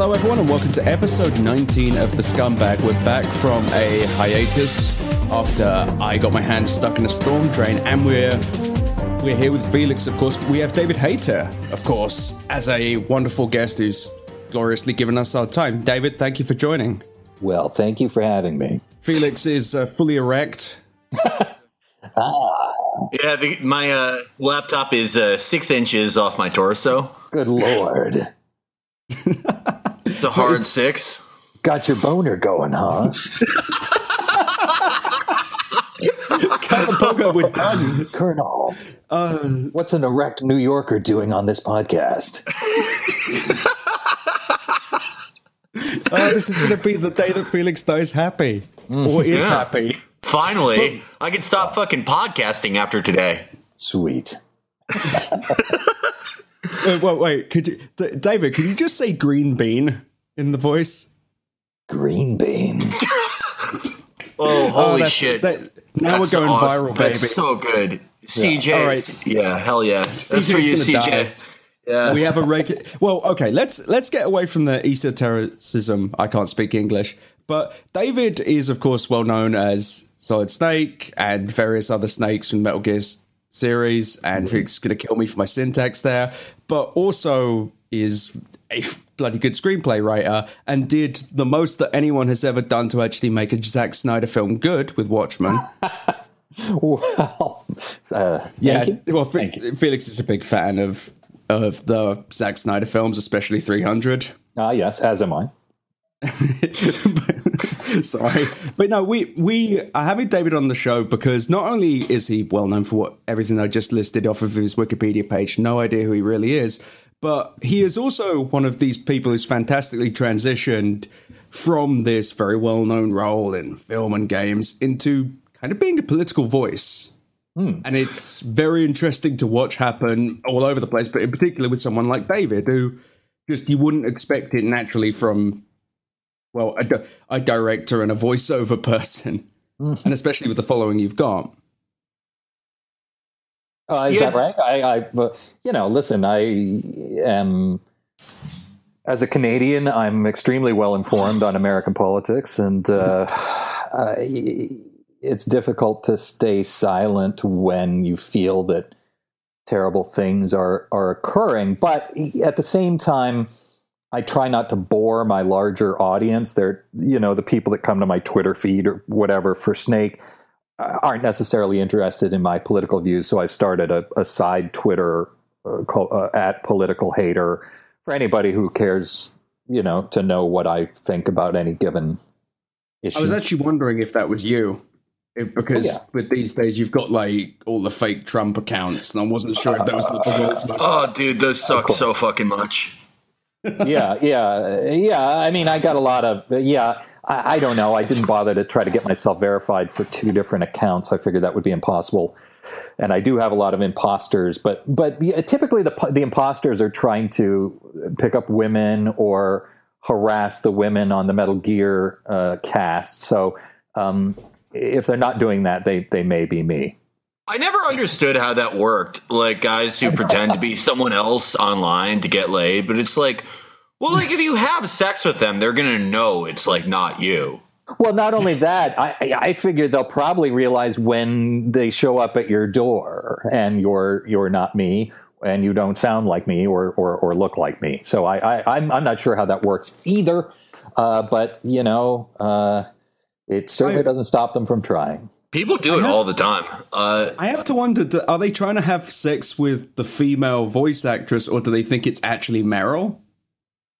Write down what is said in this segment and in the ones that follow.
Hello, everyone, and welcome to episode 19 of The Scumbag. We're back from a hiatus after I got my hand stuck in a storm drain, and we're we're here with Felix, of course. We have David Hayter, of course, as a wonderful guest who's gloriously given us our time. David, thank you for joining. Well, thank you for having me. Felix is uh, fully erect. Ah, Yeah, the, my uh, laptop is uh, six inches off my torso. good lord. It's a hard six. Got your boner going, huh? Calipogo, we're done. Colonel, Uh, what's an erect New Yorker doing on this podcast? uh, this is going to be the day that Felix dies happy. Or is Yeah. happy. Finally, I can stop fucking podcasting after today. Sweet. Uh, wait, wait, could you, D- David, could you just say green bean in the voice? Green bean. Oh, oh, holy that's- shit! that- now That's we're going awesome. viral, baby. That's so good. CJ, All right. yeah, hell yeah. That's for you, CJ. die. Yeah. we have a regular. Well, okay, let's let's get away from the esotericism. I can't speak English, but David is, of course, well known as Solid Snake and various other snakes from Metal Gear series. And Felix is going to kill me for my syntax there, but also is a f- bloody good screenplay writer and did the most that anyone has ever done to actually make a Zack Snyder film good with Watchmen. Well, uh, Yeah, thank you. well, you. Felix is a big fan of of the Zack Snyder films, especially 300. Ah, yes, as am I. Sorry, but no, we we are having David on the show because not only is he well known for what everything I just listed off of his Wikipedia page, no idea who he really is, but he is also one of these people who's fantastically transitioned from this very well known role in film and games into kind of being a political voice. Hmm. And it's very interesting to watch happen all over the place, but in particular with someone like David, who just you wouldn't expect it naturally from, well, a, a director and a voiceover person, hmm. and especially with the following you've got. Uh, is Yeah. that right? I, I, you know, listen, I am, as a Canadian, I'm extremely well informed on American politics, and uh, I, it's difficult to stay silent when you feel that terrible things are are occurring. But at the same time, I try not to bore my larger audience. They're, you know, the people that come to my Twitter feed or whatever for Snake aren't necessarily interested in my political views. So I've started a, a side Twitter uh, called, uh, at political hater for anybody who cares, you know, to know what I think about any given issue. I was actually wondering if that was you. If- because Oh, yeah. with these days you've got like all the fake Trump accounts, and I wasn't sure if that was the, the most. oh, dude, those suck so fucking much. yeah, yeah, yeah. I mean, I got a lot of yeah. I, I don't know. I didn't bother to try to get myself verified for two different accounts. I figured that would be impossible, and I do have a lot of imposters. But but typically the the imposters are trying to pick up women or harass the women on the Metal Gear uh, cast. So um, if they're not doing that, they they may be me. I never understood how that worked. Like guys who pretend to be someone else online to get laid, but it's like, well, like if you have sex with them, they're gonna know it's like not you. Well, not only that, I, I I figure they'll probably realize when they show up at your door and you're you're not me and you don't sound like me or or, or look like me. So I, I I'm I'm not sure how that works either. Uh, but you know, uh, it certainly I- doesn't stop them from trying. People do it have- all the time. Uh, I have to wonder: do- are they trying to have sex with the female voice actress, or do they think it's actually Meryl?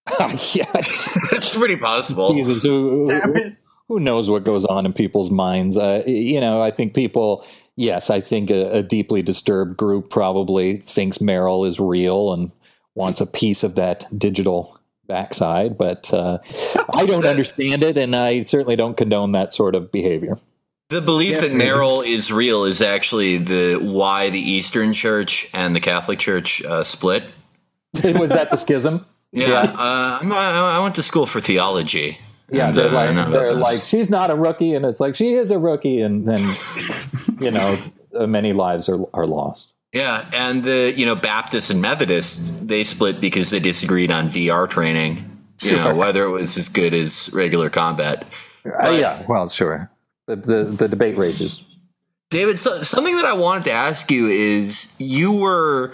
yeah, it's pretty possible. Jesus, who, who, who knows what goes on in people's minds? Uh, you know, I think people. Yes, I think a, a deeply disturbed group probably thinks Meryl is real and wants a piece of that digital backside. But uh, I don't understand it, and I certainly don't condone that sort of behavior. The belief Yeah, that Felix. Meryl is real is actually the why the Eastern Church and the Catholic Church uh, split. Was that the schism? Yeah, Uh, I'm, I, went to school for theology. Yeah, And, they're uh, like they're like she's not a rookie, and it's like she is a rookie, and then you know uh, many lives are are lost. Yeah, and the you know Baptists and Methodists they split because they disagreed on VR training. You know, whether it was as good as regular combat. Uh, yeah, well, sure. The, the the debate rages. David, so, something that I wanted to ask you is you were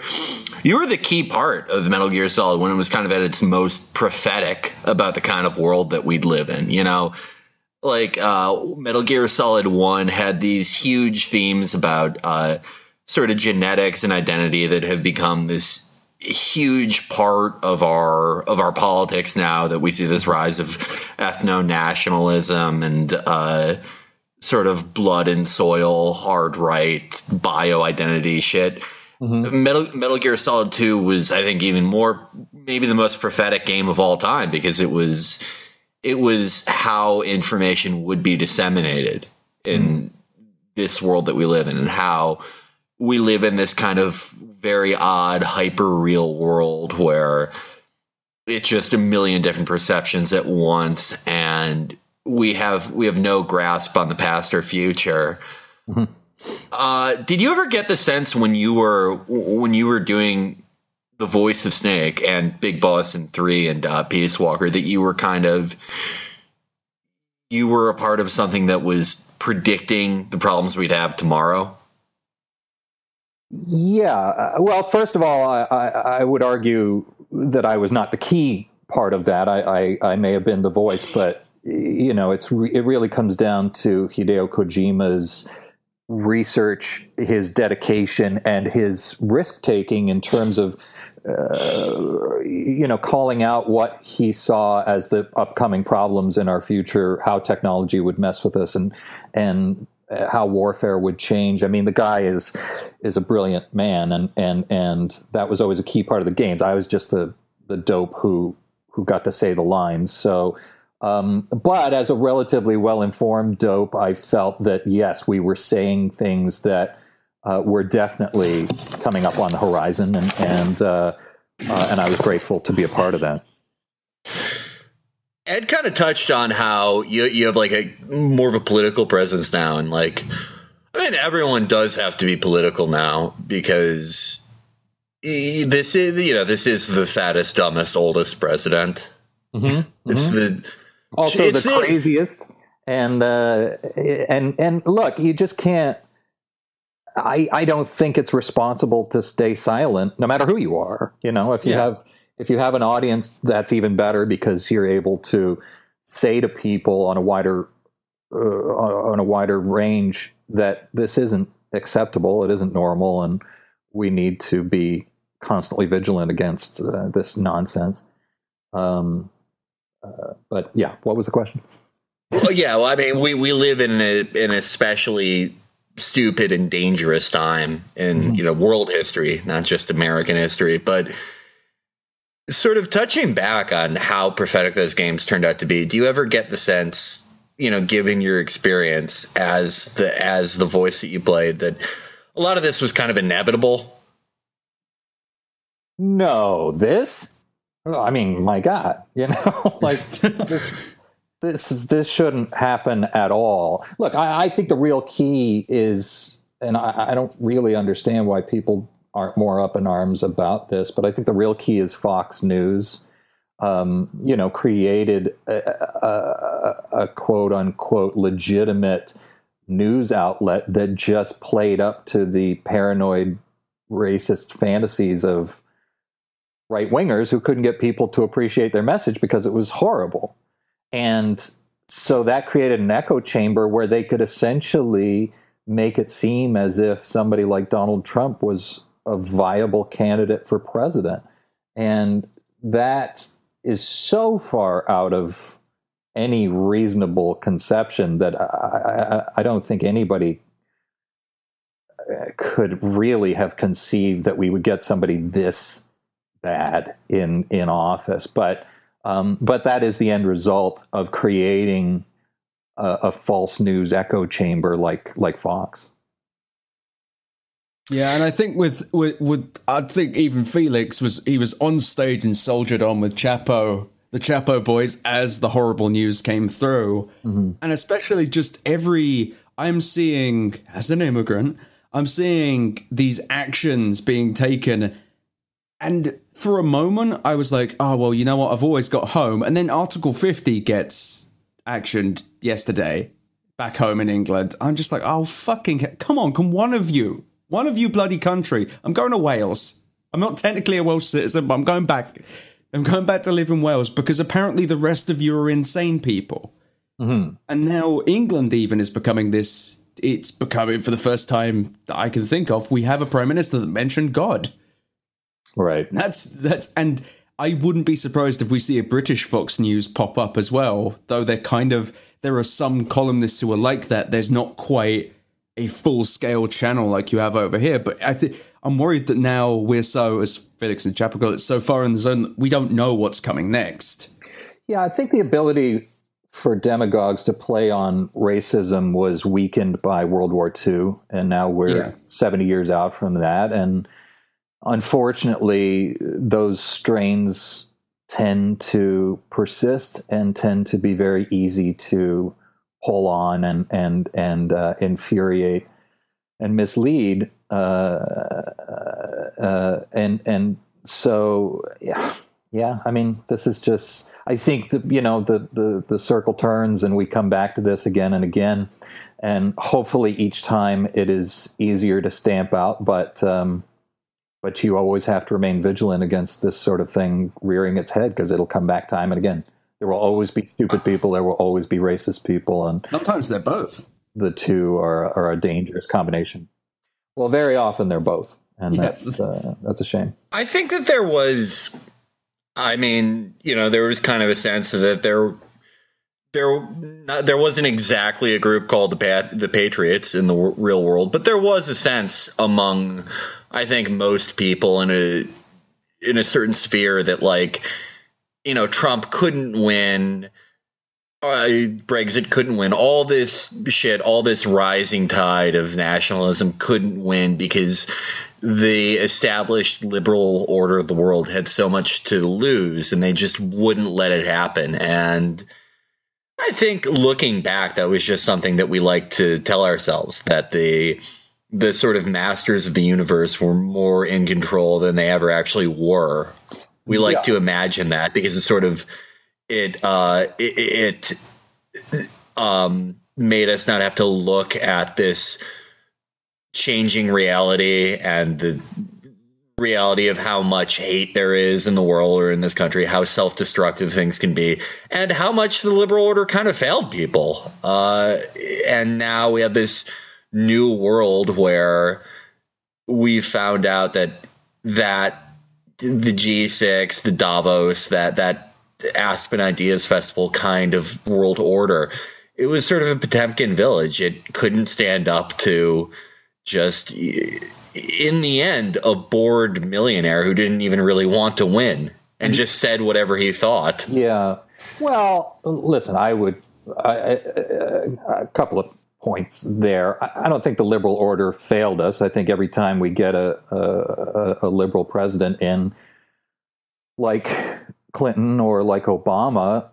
you were the key part of Metal Gear Solid when it was kind of at its most prophetic about the kind of world that we'd live in. You know, like uh, Metal Gear Solid One had these huge themes about uh, sort of genetics and identity that have become this huge part of our of our politics now that we see this rise of ethno nationalism and uh, sort of blood and soil, hard right, bio identity shit. Mm-hmm. Metal Metal Gear Solid 2 was I think even more maybe the most prophetic game of all time because it was it was how information would be disseminated in mm-hmm. this world that we live in and how we live in this kind of very odd hyper real world where it's just a million different perceptions at once and we have we have no grasp on the past or future. Mm-hmm. Uh, did you ever get the sense when you were when you were doing the voice of Snake and Big Boss and Three and uh, Peace Walker that you were kind of you were a part of something that was predicting the problems we'd have tomorrow? Yeah. Uh, well, first of all, I, I, I, would argue that I was not the key part of that. I, I, I may have been the voice, but you know, it's re- it really comes down to Hideo Kojima's research, his dedication, and his risk taking in terms of uh, you know calling out what he saw as the upcoming problems in our future, how technology would mess with us, and and how warfare would change. I mean, the guy is is a brilliant man, and and and that was always a key part of the games. I was just the the dope who who got to say the lines. So um, but as a relatively well informed dope, I felt that yes, we were saying things that uh, were definitely coming up on the horizon, and and uh, uh, and I was grateful to be a part of that. Ed kind of touched on how you you have like a more of a political presence now, and like I mean everyone does have to be political now because this is you know this is the fattest, dumbest, oldest president. Mm-hmm. It's mm-hmm. the also it's the craziest. And uh, and and look, you just can't. I I don't think it's responsible to stay silent, no matter who you are. You know, if you yeah. have if you have an audience, that's even better because you're able to say to people on a wider uh, on a wider range that this isn't acceptable, it isn't normal, and we need to be constantly vigilant against uh, this nonsense. Um, uh, but yeah, what was the question? Well, yeah, well, I mean, we, we live in a, an especially stupid and dangerous time in mm-hmm. you know world history, not just American history, but sort of touching back on how prophetic those games turned out to be. Do you ever get the sense, you know, given your experience as the as the voice that you played, that a lot of this was kind of inevitable? No, this I mean, my God, you know, like this, this this shouldn't happen at all. Look, I, I think the real key is, and I, I, don't really understand why people aren't more up in arms about this, but I think the real key is Fox News. Um, you know, created a, a, a quote unquote legitimate news outlet that just played up to the paranoid racist fantasies of right wingers who couldn't get people to appreciate their message because it was horrible. And so that created an echo chamber where they could essentially make it seem as if somebody like Donald Trump was a viable candidate for president. And that is so far out of any reasonable conception that I, I, I don't think anybody uh, could really have conceived that we would get somebody this bad in in office. But um, but that is the end result of creating a, a false news echo chamber like like Fox. Yeah, and I think with, with with I think even Felix was he was on stage and soldiered on with Chapo, the Chapo boys, as the horrible news came through, mm-hmm. and especially just every I'm seeing as an immigrant, I'm seeing these actions being taken And for a moment, I was like, oh, well, you know what? I've always got home. And then Article 50 gets actioned yesterday back home in England. I'm just like, oh, fucking, come on, can one of you, one of you bloody country, I'm going to Wales. I'm not technically a Welsh citizen, but I'm going back. I'm going back to live in Wales because apparently the rest of you are insane people. Mm-hmm. And now England even is becoming this. It's becoming for the first time that I can think of. We have a prime minister that mentioned God. Right. That's that's and I wouldn't be surprised if we see a British Fox News pop up as well. Though they're kind of there are some columnists who are like that. There's not quite a full scale channel like you have over here. But I think I'm worried that now we're so as Felix and Chapo it's so far in the zone that we don't know what's coming next. Yeah, I think the ability for demagogues to play on racism was weakened by World War II, and now we're Yeah. 70 years out from that. And unfortunately, those strains tend to persist and tend to be very easy to pull on and and and uh, infuriate and mislead. Uh, uh, and and so yeah, yeah. I mean, this is just. I think that you know the the the circle turns and we come back to this again and again, and hopefully each time it is easier to stamp out. But um, but you always have to remain vigilant against this sort of thing rearing its head because it'll come back time and again. There will always be stupid people. There will always be racist people, and Sometimes they're both. the two are are a dangerous combination. Well, very often they're both, and Yes. that's uh, that's a shame. I think that there was, I mean, you know, there was kind of a sense that there, there, there wasn't exactly a group called the Pat, the Patriots in the w- real world, but there was a sense among, I think, most people in a in a certain sphere that like, you know, Trump couldn't win. Uh, Brexit couldn't win. All this shit, all this rising tide of nationalism couldn't win because the established liberal order of the world had so much to lose and they just wouldn't let it happen. And I think looking back, that was just something that we like to tell ourselves that the the sort of masters of the universe were more in control than they ever actually were. We like Yeah. to imagine that because it sort of it uh it, it um made us not have to look at this changing reality and the reality of how much hate there is in the world or in this country, how self destructive things can be, and how much the liberal order kind of failed people. Uh, and now we have this new world where we found out that that the G6, the Davos, that that Aspen Ideas Festival kind of world order, it was sort of a Potemkin village. It couldn't stand up to just in the end a bored millionaire who didn't even really want to win and just said whatever he thought. Yeah. Well, listen, I would I, I, a couple of points there. I, I don't think the liberal order failed us. I think every time we get a a, a liberal president in, like Clinton or like Obama,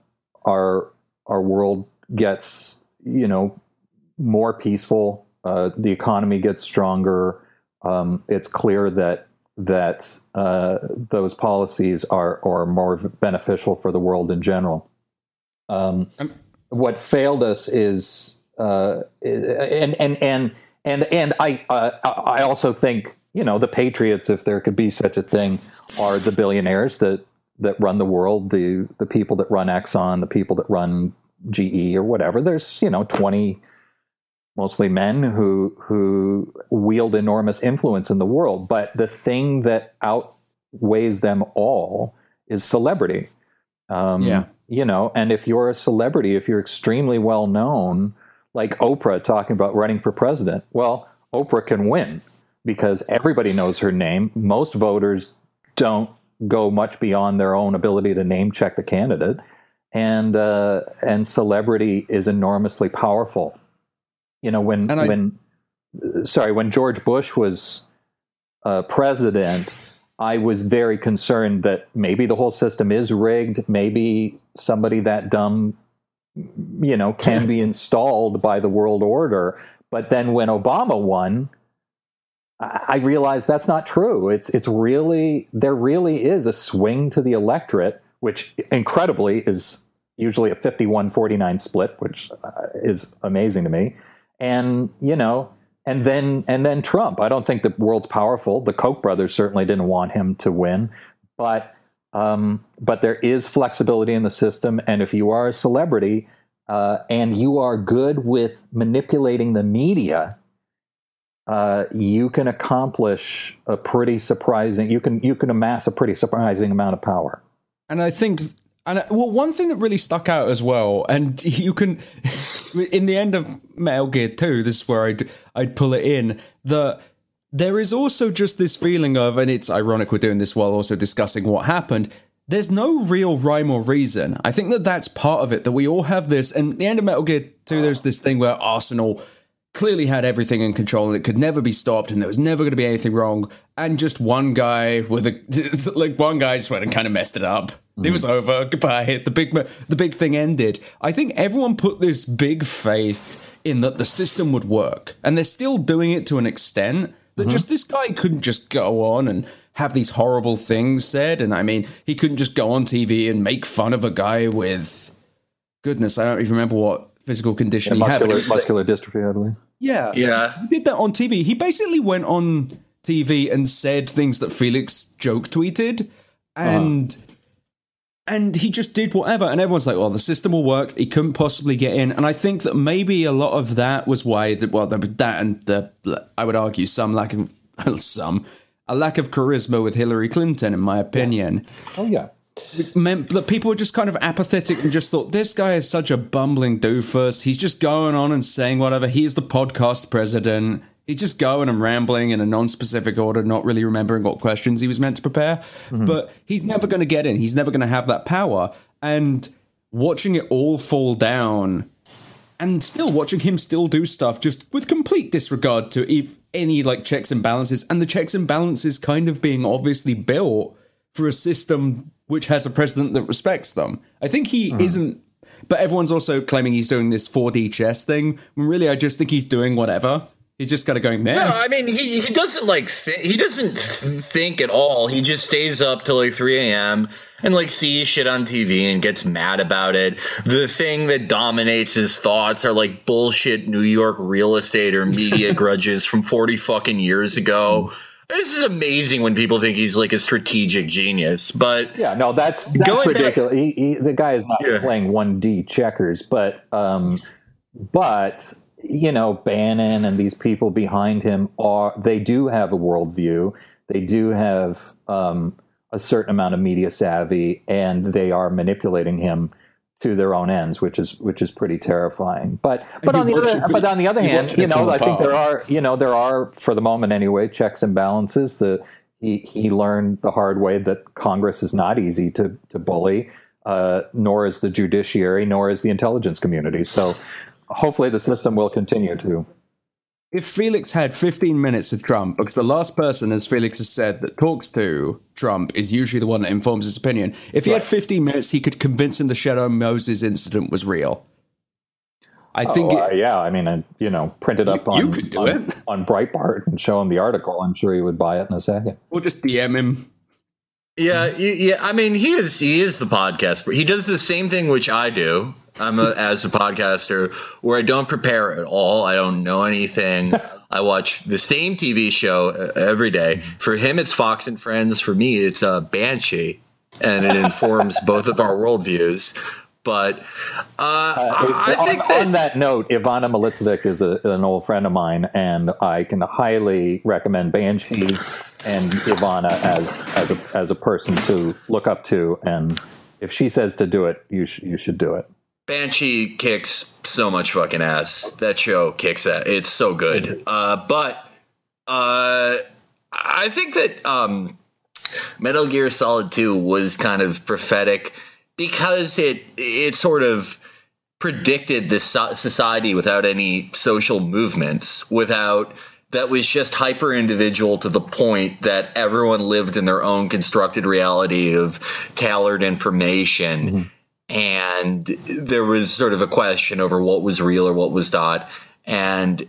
our our world gets you know more peaceful. Uh, the economy gets stronger. Um, it's clear that that uh, those policies are are more beneficial for the world in general. Um, what failed us is, uh, and and and and and I uh, I also think you know the patriots, if there could be such a thing, are the billionaires that that run the world, the the people that run Exxon, the people that run GE or whatever. There's you know twenty mostly men who who wield enormous influence in the world. But the thing that outweighs them all is celebrity. Um, Yeah. You know, and if you're a celebrity, if you're extremely well known, like Oprah talking about running for president, well, Oprah can win because everybody knows her name. Most voters don't go much beyond their own ability to name check the candidate, and uh, and celebrity is enormously powerful. You know, when I- when sorry, when George Bush was uh, president, I was very concerned that maybe the whole system is rigged. Maybe somebody that dumb, you know, can be installed by the world order. But then when Obama won, I realize that's not true. It's it's really there really is a swing to the electorate, which incredibly is usually a 51-49 split, which uh, is amazing to me. And you know, and then and then Trump. I don't think the world's powerful. The Koch brothers certainly didn't want him to win, but um, but there is flexibility in the system, and if you are a celebrity uh, and you are good with manipulating the media, uh, you can accomplish a pretty surprising. You can you can amass a pretty surprising amount of power. And I think and uh, well, one thing that really stuck out as well, and you can, in the end of Metal Gear Two, this is where I'd I'd pull it in. that there is also just this feeling of, and it's ironic we're doing this while also discussing what happened. There's no real rhyme or reason. I think that that's part of it. That we all have this, and the end of Metal Gear Two, there's this thing where Arsenal clearly had everything in control and it could never be stopped and there was never going to be anything wrong and just one guy with a like one guy just went and kind of messed it up mm. it was over goodbye the big the big thing ended i think everyone put this big faith in that the system would work and they're still doing it to an extent that mm-hmm. just this guy couldn't just go on and have these horrible things said and i mean he couldn't just go on tv and make fun of a guy with goodness i don't even remember what physical condition yeah, he muscular, had. Muscular dystrophy, I believe. Yeah. Yeah. He did that on TV. He basically went on TV and said things that Felix joke tweeted. And uh. And he just did whatever. And everyone's like, well, the system will work. He couldn't possibly get in. And I think that maybe a lot of that was why that well, that and the I would argue some lack of some a lack of charisma with Hillary Clinton, in my opinion. Oh yeah meant that people were just kind of apathetic and just thought this guy is such a bumbling doofus. He's just going on and saying whatever. He's the podcast president. He's just going and rambling in a non-specific order, not really remembering what questions he was meant to prepare. Mm-hmm. But he's never going to get in. He's never going to have that power. And watching it all fall down, and still watching him still do stuff just with complete disregard to if any like checks and balances, and the checks and balances kind of being obviously built for a system which has a president that respects them. I think he mm. isn't. But everyone's also claiming he's doing this 4D chess thing. When really, I just think he's doing whatever. He's just kind of going there. No, I mean he, he doesn't like th- he doesn't th- think at all. He just stays up till like 3 a.m. and like sees shit on TV and gets mad about it. The thing that dominates his thoughts are like bullshit New York real estate or media grudges from 40 fucking years ago. This is amazing when people think he's like a strategic genius, but yeah, no, that's that's ridiculous. Back, he, he, the guy is not yeah. playing one D checkers, but um, but you know, Bannon and these people behind him are they do have a worldview. They do have um, a certain amount of media savvy, and they are manipulating him to their own ends, which is which is pretty terrifying. But but on the other but on the other hand, you know, I think there are you know there are for the moment anyway checks and balances. The he he learned the hard way that Congress is not easy to to bully, uh, nor is the judiciary, nor is the intelligence community. So hopefully the system will continue to if Felix had 15 minutes with Trump, because the last person, as Felix has said, that talks to Trump is usually the one that informs his opinion. If he right. had 15 minutes, he could convince him the Shadow Moses incident was real. I think. Oh, it, uh, yeah, I mean, uh, you know, print it up you, on, you could do on, it. on Breitbart and show him the article. I'm sure he would buy it in a second. We'll just DM him. Yeah, yeah. I mean, he is he is the podcast. He does the same thing which I do. I'm a, as a podcaster where I don't prepare at all. I don't know anything. I watch the same TV show every day. For him, it's Fox and Friends. For me, it's uh, Banshee, and it informs both of our worldviews. But uh, uh, I think on, that, on that note, Ivana Milicevic is a, an old friend of mine, and I can highly recommend Banshee and Ivana as as a as a person to look up to. And if she says to do it, you sh- you should do it. Banshee kicks so much fucking ass. That show kicks ass. It's so good. Uh, but uh, I think that um, Metal Gear Solid 2 was kind of prophetic because it it sort of predicted this society without any social movements, without that was just hyper individual to the point that everyone lived in their own constructed reality of tailored information. Mm-hmm and there was sort of a question over what was real or what was not. And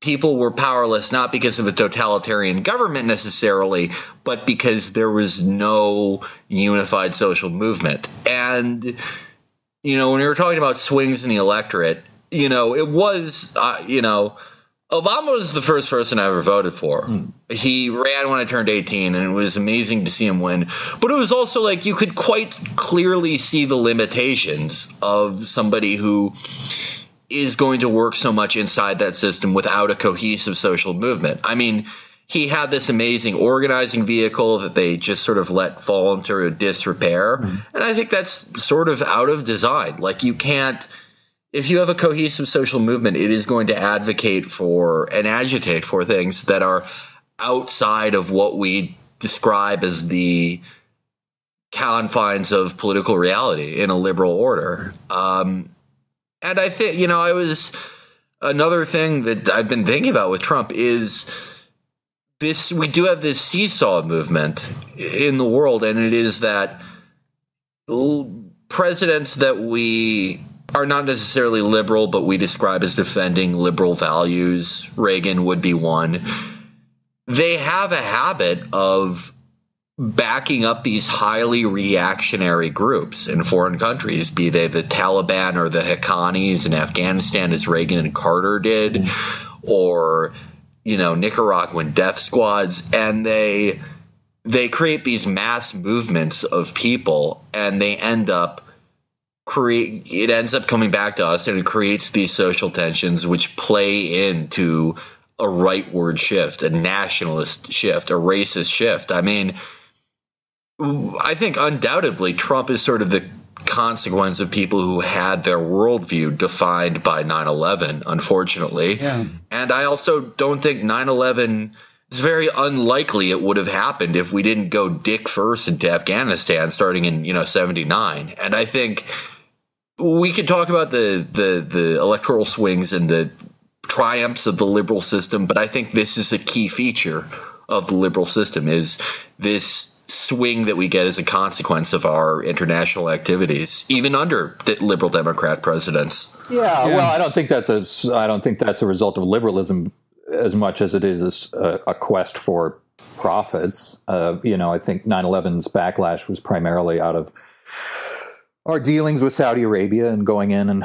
people were powerless not because of a totalitarian government necessarily, but because there was no unified social movement. And, you know, when we were talking about swings in the electorate, you know, it was, uh, you know, Obama was the first person I ever voted for. Mm. He ran when I turned 18, and it was amazing to see him win. But it was also like you could quite clearly see the limitations of somebody who is going to work so much inside that system without a cohesive social movement. I mean, he had this amazing organizing vehicle that they just sort of let fall into disrepair. Mm-hmm. And I think that's sort of out of design. Like, you can't, if you have a cohesive social movement, it is going to advocate for and agitate for things that are outside of what we describe as the confines of political reality in a liberal order. Um, and I think, you know, I was another thing that I've been thinking about with Trump is this we do have this seesaw movement in the world, and it is that presidents that we are not necessarily liberal, but we describe as defending liberal values, Reagan would be one. They have a habit of backing up these highly reactionary groups in foreign countries, be they the Taliban or the Haqqanis in Afghanistan, as Reagan and Carter did, or you know Nicaraguan death squads, and they they create these mass movements of people, and they end up create it ends up coming back to us, and it creates these social tensions which play into a rightward shift, a nationalist shift, a racist shift. I mean I think undoubtedly Trump is sort of the consequence of people who had their worldview defined by 9 11, unfortunately. Yeah. And I also don't think 9 11 is very unlikely it would have happened if we didn't go dick first into Afghanistan starting in, you know, 79. And I think we could talk about the, the, the electoral swings and the triumphs of the liberal system, but I think this is a key feature of the liberal system is this swing that we get as a consequence of our international activities, even under liberal Democrat presidents. Yeah, yeah, well, I don't think that's a I don't think that's a result of liberalism as much as it is a, a quest for profits. Uh, you know, I think 9/11's backlash was primarily out of our dealings with Saudi Arabia and going in and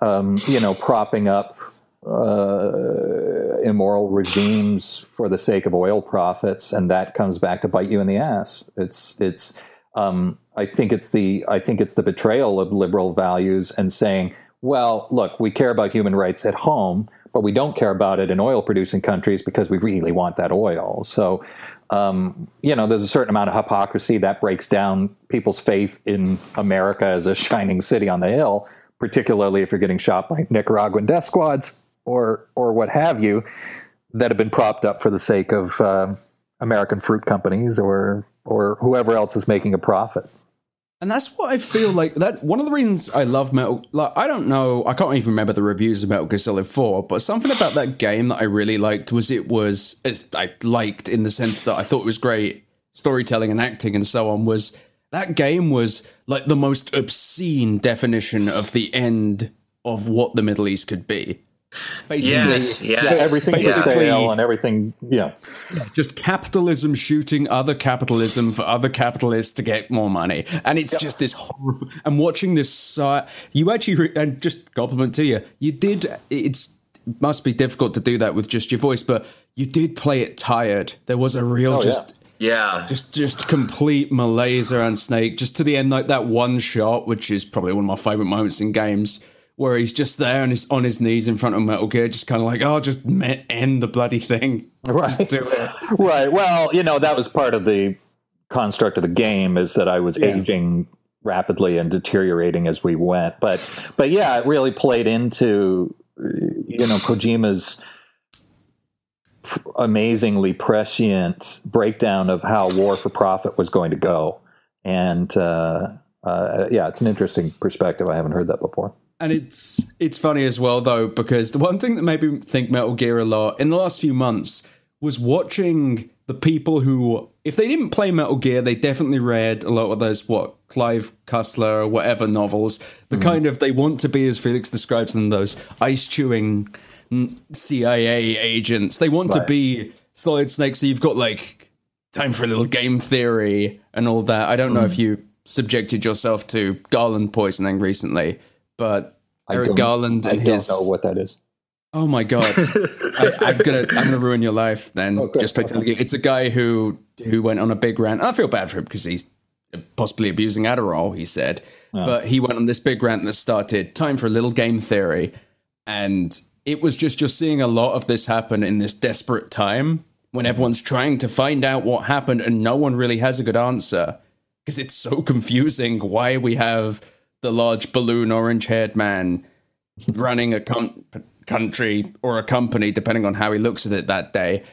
um, you know propping up uh, immoral regimes for the sake of oil profits, and that comes back to bite you in the ass. It's it's. Um, I think it's the I think it's the betrayal of liberal values and saying, well, look, we care about human rights at home, but we don't care about it in oil producing countries because we really want that oil. So. Um, you know, there's a certain amount of hypocrisy that breaks down people's faith in America as a shining city on the hill, particularly if you're getting shot by Nicaraguan death squads or or what have you that have been propped up for the sake of uh, American fruit companies or or whoever else is making a profit. And that's what I feel like. That one of the reasons I love Metal. Like I don't know, I can't even remember the reviews of Metal Gear Solid Four, but something about that game that I really liked was it was I liked in the sense that I thought it was great storytelling and acting and so on. Was that game was like the most obscene definition of the end of what the Middle East could be. Basically, yes, yes. everything basically, sale and everything. Yeah. yeah, just capitalism shooting other capitalism for other capitalists to get more money, and it's yep. just this horrible. And watching this, uh, you actually and just compliment to you. You did. It's it must be difficult to do that with just your voice, but you did play it tired. There was a real oh, just. Yeah. Yeah. Just just complete malaise around Snake, just to the end, like that one shot, which is probably one of my favorite moments in games, where he's just there and he's on his knees in front of Metal Gear, just kind of like, oh, just end the bloody thing. Right. right. Well, you know, that was part of the construct of the game is that I was yeah. aging rapidly and deteriorating as we went. But, but yeah, it really played into, you know, Kojima's amazingly prescient breakdown of how War for Profit was going to go. And, uh, uh, yeah, it's an interesting perspective. I haven't heard that before. And it's it's funny as well though because the one thing that made me think Metal Gear a lot in the last few months was watching the people who if they didn't play Metal Gear, they definitely read a lot of those what Clive Cussler or whatever novels. The mm. kind of they want to be, as Felix describes them, those ice chewing CIA agents. They want right. to be Solid Snake. So you've got like time for a little game theory and all that. I don't mm. know if you subjected yourself to Garland poisoning recently, but Eric Garland and I his. don't know what that is. Oh my god! I, am gonna I'm gonna ruin your life. Then oh, just by telling you, it's a guy who who went on a big rant. I feel bad for him because he's possibly abusing Adderall. He said, oh. but he went on this big rant that started time for a little game theory, and it was just you're seeing a lot of this happen in this desperate time when everyone's trying to find out what happened and no one really has a good answer because it's so confusing why we have the large balloon orange haired man running a com- country or a company, depending on how he looks at it that day.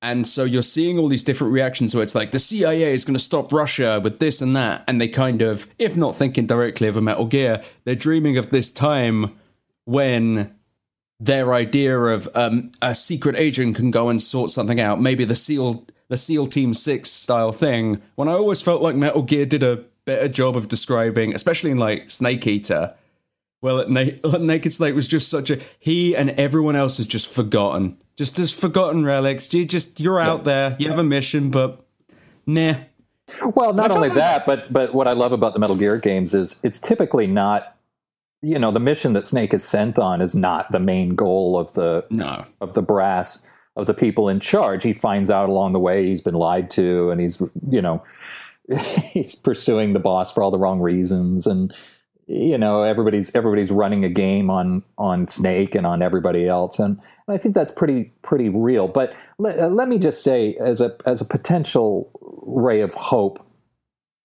And so you're seeing all these different reactions where it's like the CIA is going to stop Russia with this and that. And they kind of, if not thinking directly of a Metal Gear, they're dreaming of this time when their idea of um, a secret agent can go and sort something out. Maybe the SEAL, the SEAL Team Six style thing. When I always felt like Metal Gear did a better job of describing, especially in like Snake Eater, well, Na- Naked Snake was just such a he and everyone else was just forgotten, just as forgotten relics. You just you're out there, you have a mission, but nah. Well, not only that, but but what I love about the Metal Gear games is it's typically not, you know, the mission that Snake is sent on is not the main goal of the no of the brass of the people in charge. He finds out along the way he's been lied to, and he's you know he's pursuing the boss for all the wrong reasons. And you know everybody's everybody's running a game on on snake and on everybody else. And, i think that's pretty pretty real. But let, uh, let me just say as a as a potential ray of hope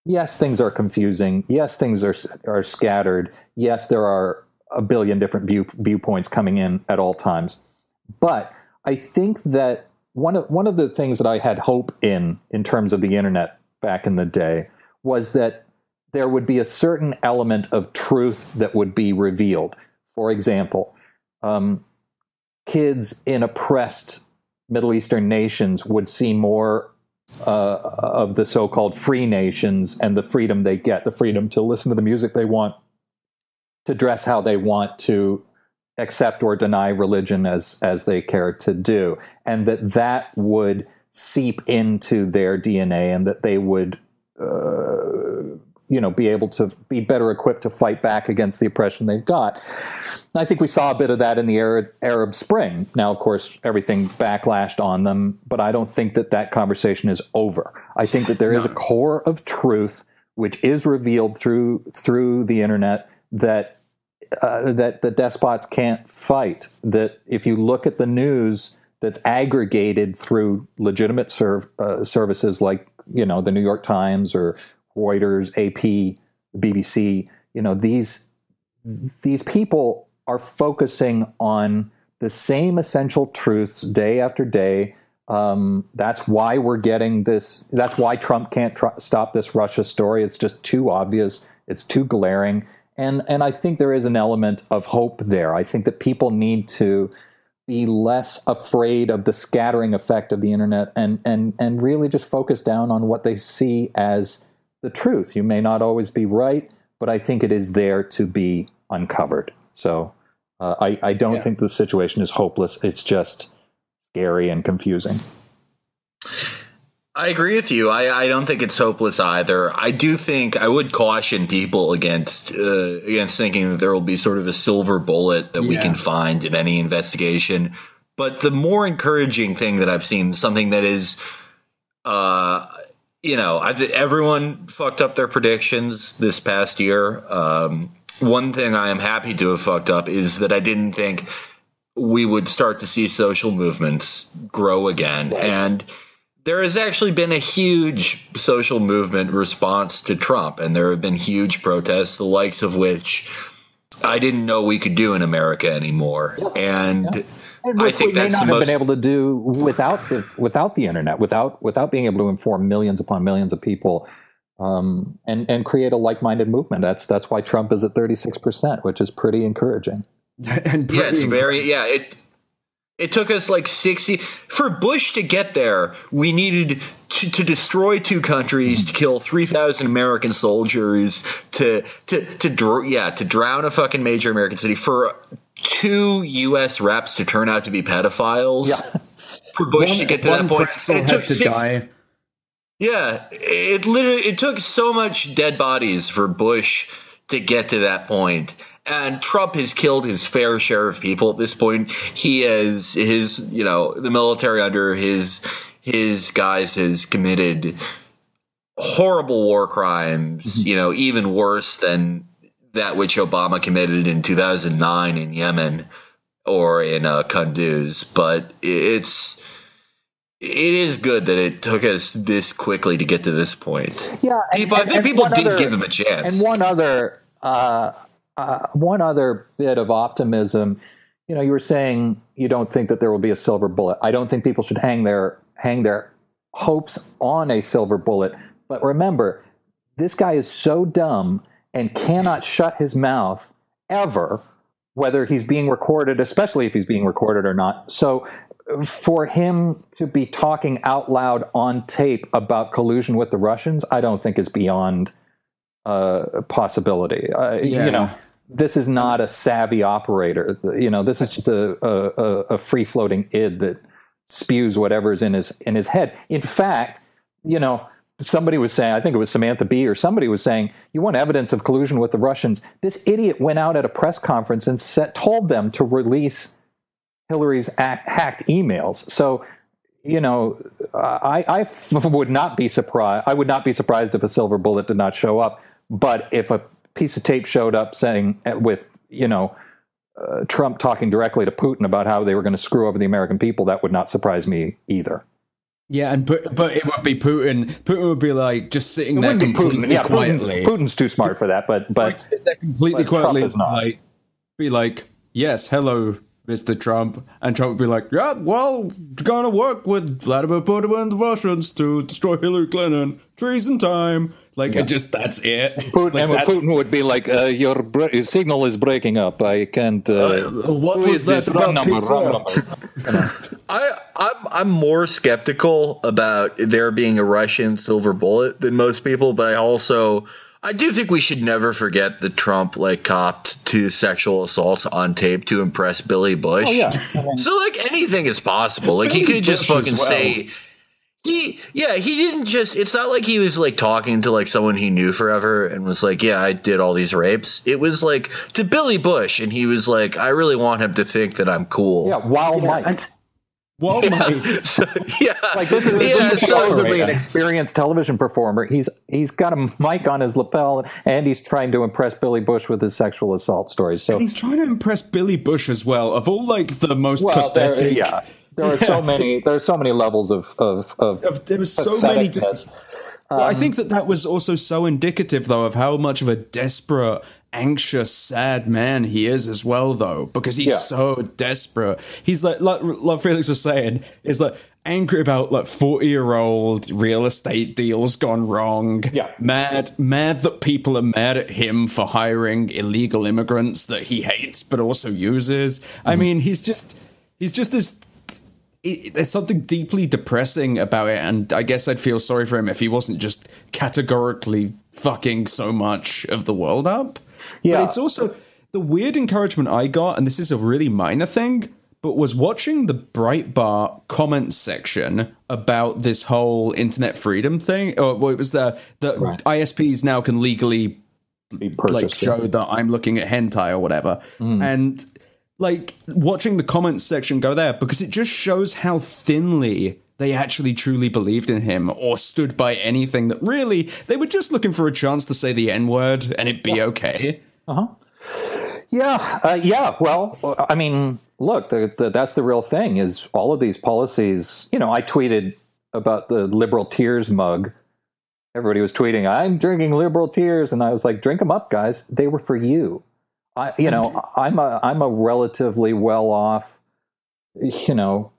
yes things are confusing. Yes things are are scattered. Yes there are a billion different view, viewpoints coming in at all times. But i think that one of one of the things that i had hope in in terms of the internet back in the day was that there would be a certain element of truth that would be revealed. For example, um, kids in oppressed Middle Eastern nations would see more uh, of the so called free nations and the freedom they get the freedom to listen to the music they want, to dress how they want, to accept or deny religion as, as they care to do. And that that would seep into their DNA and that they would. Uh, you know be able to be better equipped to fight back against the oppression they've got. I think we saw a bit of that in the Arab, Arab Spring. Now, of course, everything backlashed on them, but I don't think that that conversation is over. I think that there is a core of truth which is revealed through through the internet that uh, that the despots can't fight. That if you look at the news that's aggregated through legitimate serv- uh, services like you know the New York Times or Reuters, AP, BBC, you know, these these people are focusing on the same essential truths day after day. Um, that's why we're getting this. That's why Trump can't tr- stop this Russia story. It's just too obvious. It's too glaring. And and I think there is an element of hope there. I think that people need to be less afraid of the scattering effect of the internet and and and really just focus down on what they see as the truth. You may not always be right, but I think it is there to be uncovered. So uh, I, I, don't yeah. think the situation is hopeless. It's just scary and confusing. I agree with you. I, I don't think it's hopeless either. I do think I would caution people against uh, against thinking that there will be sort of a silver bullet that yeah. we can find in any investigation. But the more encouraging thing that I've seen, something that is uh, you know, I everyone fucked up their predictions this past year. Um, one thing I am happy to have fucked up is that I didn't think we would start to see social movements grow again. Right. And there has actually been a huge social movement response to Trump, and there have been huge protests, the likes of which I didn't know we could do in America anymore. And I think we may not have most... been able to do without the without the internet, without without being able to inform millions upon millions of people, um, and and create a like minded movement. That's that's why Trump is at thirty six percent, which is pretty encouraging. and pretty yeah, it's very yeah it It took us like 60 for Bush to get there. We needed to, to destroy two countries, to kill 3,000 American soldiers, to to to dr- yeah, to drown a fucking major American city for two US reps to turn out to be pedophiles. Yeah. For Bush to get to that point. And it had took to die. yeah, it literally it took so much dead bodies for Bush to get to that point. And Trump has killed his fair share of people at this point. He has his, you know, the military under his his guys has committed horrible war crimes, you know, even worse than that which Obama committed in 2009 in Yemen or in uh, Kunduz. But it's it is good that it took us this quickly to get to this point. Yeah, and- People, I and- think people did other- give him a chance. And one other, uh, uh, one other bit of optimism. You know, you were saying you don't think that there will be a silver bullet. I don't think people should hang their hang their hopes on a silver bullet. But remember, this guy is so dumb and cannot shut his mouth ever, whether he's being recorded, especially if he's being recorded or not. So, for him to be talking out loud on tape about collusion with the Russians, I don't think is beyond uh, possibility. Uh, Yeah. You know, this is not a savvy operator. You know, this is just a, a, a free floating id that spews whatever's in his in his head. In fact, you know, somebody was saying, I think it was Samantha Bee or somebody was saying, you want evidence of collusion with the Russians. This idiot went out at a press conference and set, told them to release Hillary's act, hacked emails. So, you know, I, I f- would not be surprised. I would not be surprised if a silver bullet did not show up. But if a piece of tape showed up saying uh, with, you know, uh, Trump talking directly to Putin about how they were going to screw over the American people, that would not surprise me either. Yeah, and but, but it would be Putin. Putin would be like just sitting there completely Yeah, Putin, quietly. Putin's too smart for that. But but completely but quietly, like be like, "Yes, hello, Mr. Trump," and Trump would be like, "Yeah, well, gonna work with Vladimir Putin and the Russians to destroy Hillary Clinton. Treason time." Like, it just that's it. Putin, Like, and that's- Putin would be like, uh, "Your br- your signal is breaking up. I can't." Uh, Uh, what was that this? Wrong about number, pizza? wrong number. I, I'm I'm more skeptical about there being a Russian silver bullet than most people, but I also I do think we should never forget that Trump like copped two sexual assaults on tape to impress Billy Bush. Oh yeah, So like anything is possible. Like he could just Bush as fucking well. say he yeah, he didn't just it's not like he was like talking to like someone he knew forever and was like, Yeah, I did all these rapes. It was like to Billy Bush and he was like, I really want him to think that I'm cool. yeah. While Mike, and- well, Mike, So, yeah. like this is, Yeah, this is so- supposedly an experienced television performer. He's he's got a mic on his lapel, and he's trying to impress Billy Bush with his sexual assault stories. So he's trying to impress Billy Bush as well. Of all like the most well, there, pathetic, yeah, there are so many there are so many levels of of, of there was so many. Well, I think that that was also so indicative, though, of how much of a desperate, anxious, sad man he is as well, though, because he's Yeah. so desperate. He's like, like, like Felix was saying, is like angry about like forty-year-old real estate deals gone wrong. Yeah. mad, mad that people are mad at him for hiring illegal immigrants that he hates but also uses. I mm-hmm. mean, he's just, he's just this it, there's something deeply depressing about it, and I guess I'd feel sorry for him if he wasn't just categorically fucking so much of the world up. Yeah. But it's also the weird encouragement I got, and this is a really minor thing, but was watching the Breitbart comments section about this whole internet freedom thing. Or well, it was the the Right. ISPs now can legally like show that I'm looking at hentai or whatever. Mm. And like watching the comments section go there because it just shows how thinly they actually truly believed in him or stood by anything that really they were just looking for a chance to say the N word and it'd be okay. Uh huh. Yeah, uh, yeah. Well, I mean, look, the, the, that's the real thing. Is all of these policies? You know, I tweeted about the liberal tears mug. Everybody was tweeting, "I'm drinking liberal tears," and I was like, "Drink them up, guys. They were for you." I, you know, I'm a I'm a relatively well off, you know,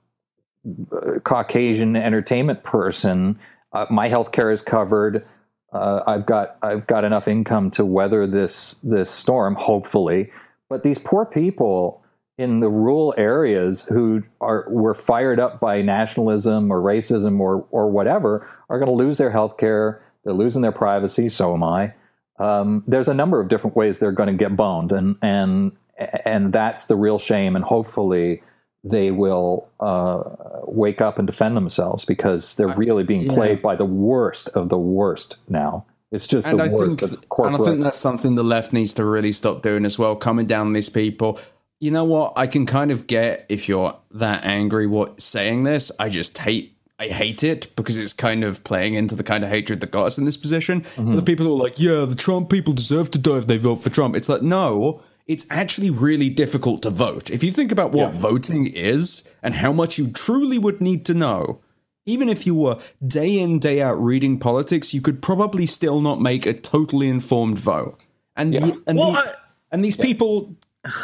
Caucasian entertainment person. Uh, my health care is covered. Uh, I've got I've got enough income to weather this this storm, hopefully. But these poor people, in the rural areas who are were fired up by nationalism or racism or or whatever are going to lose their health care. They're losing their privacy. So am I. Um, there's a number of different ways they're going to get boned, and and and that's the real shame. And hopefully, they will uh, wake up and defend themselves because they're really being played yeah. by the worst of the worst now. It's just and the I worst think, of corporate. And I think that's something the left needs to really stop doing as well, coming down these people. You know what? I can kind of get if you're that angry what saying this. I just hate I hate it because it's kind of playing into the kind of hatred that got us in this position. Mm-hmm. The people who are like, yeah, the Trump people deserve to die if they vote for Trump. It's like, no, it's actually really difficult to vote. If you think about what yeah. voting is and how much you truly would need to know, even if you were day in, day out reading politics, you could probably still not make a totally informed vote. And yeah. the, and, well, the, I, and these yeah. people,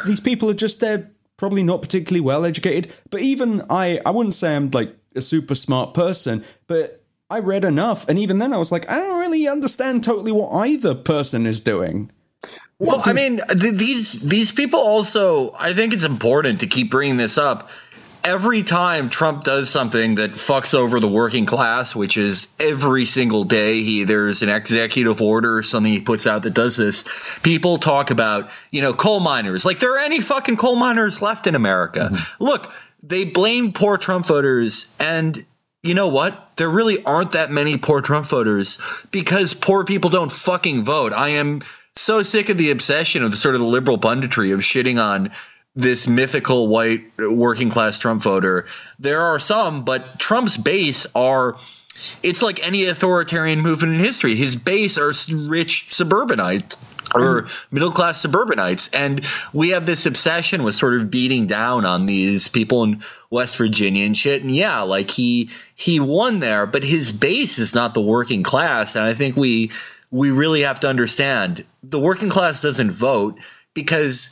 these people are just they're probably not particularly well educated. But even I, I wouldn't say I'm like a super smart person, but I read enough, and even then I was like, I don't really understand totally what either person is doing. Well, I mean, th- these these people also. I think it's important to keep bringing this up every time Trump does something that fucks over the working class, which is every single day he there's an executive order or something he puts out that does this, people talk about, you know, coal miners. Like there are any fucking coal miners left in America. Mm-hmm. Look, they blame poor Trump voters and you know what? There really aren't that many poor Trump voters because poor people don't fucking vote. I am so sick of the obsession of the sort of the liberal punditry of shitting on this mythical white working class Trump voter. There are some, but Trump's base are it's like any authoritarian movement in history. His base are rich suburbanites or mm-hmm. middle class suburbanites. And we have this obsession with sort of beating down on these people in West Virginia and shit. And yeah, like he he won there, but his base is not the working class. And I think we we really have to understand the working class doesn't vote because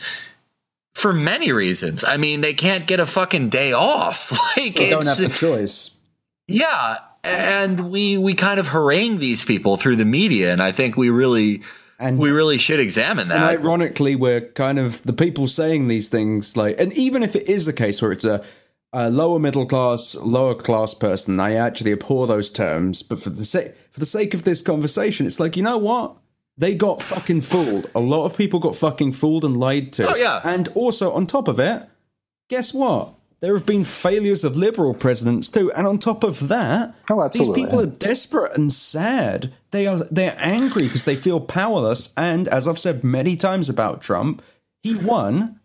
for many reasons. I mean, they can't get a fucking day off. Like they don't have the choice. Yeah, and we we kind of harangue these people through the media, and I think we really and we really should examine that. And ironically, we're kind of the people saying these things, like, and even if it is a case where it's a, a lower middle class, lower class person, I actually abhor those terms. But for the sake for the sake of this conversation, it's like you know what they got fucking fooled. A lot of people got fucking fooled and lied to. Oh, yeah. And also, on top of it, guess what? There have been failures of liberal presidents too. And on top of that, oh, these people are desperate and sad. They are they're angry because they feel powerless. And as I've said many times about Trump, he won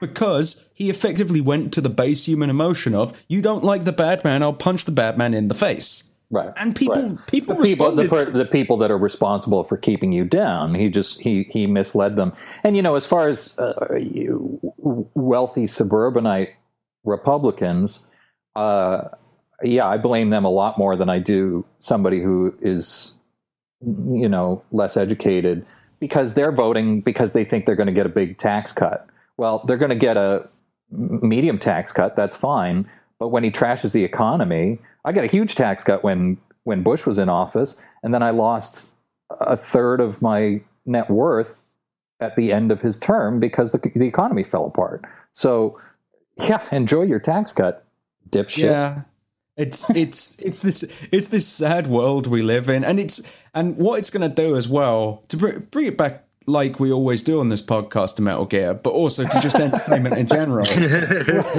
because he effectively went to the base human emotion of you don't like the bad man, I'll punch the bad man in the face. Right. And people, right. people, the people, the, per, the, people that are responsible for keeping you down. He just he he misled them. And you know, as far as uh, you, wealthy suburbanite Republicans, uh, yeah, I blame them a lot more than I do somebody who is, you know, less educated because they're voting because they think they're going to get a big tax cut. Well, they're going to get a medium tax cut. That's fine. But when he trashes the economy I got a huge tax cut when when Bush was in office, and then I lost a third of my net worth at the end of his term because the the economy fell apart. So, yeah, enjoy your tax cut, dipshit. Yeah. It's it's it's this it's this sad world we live in, and it's and what it's going to do as well to bring, bring it back like we always do on this podcast to Metal Gear, but also to just entertainment in general.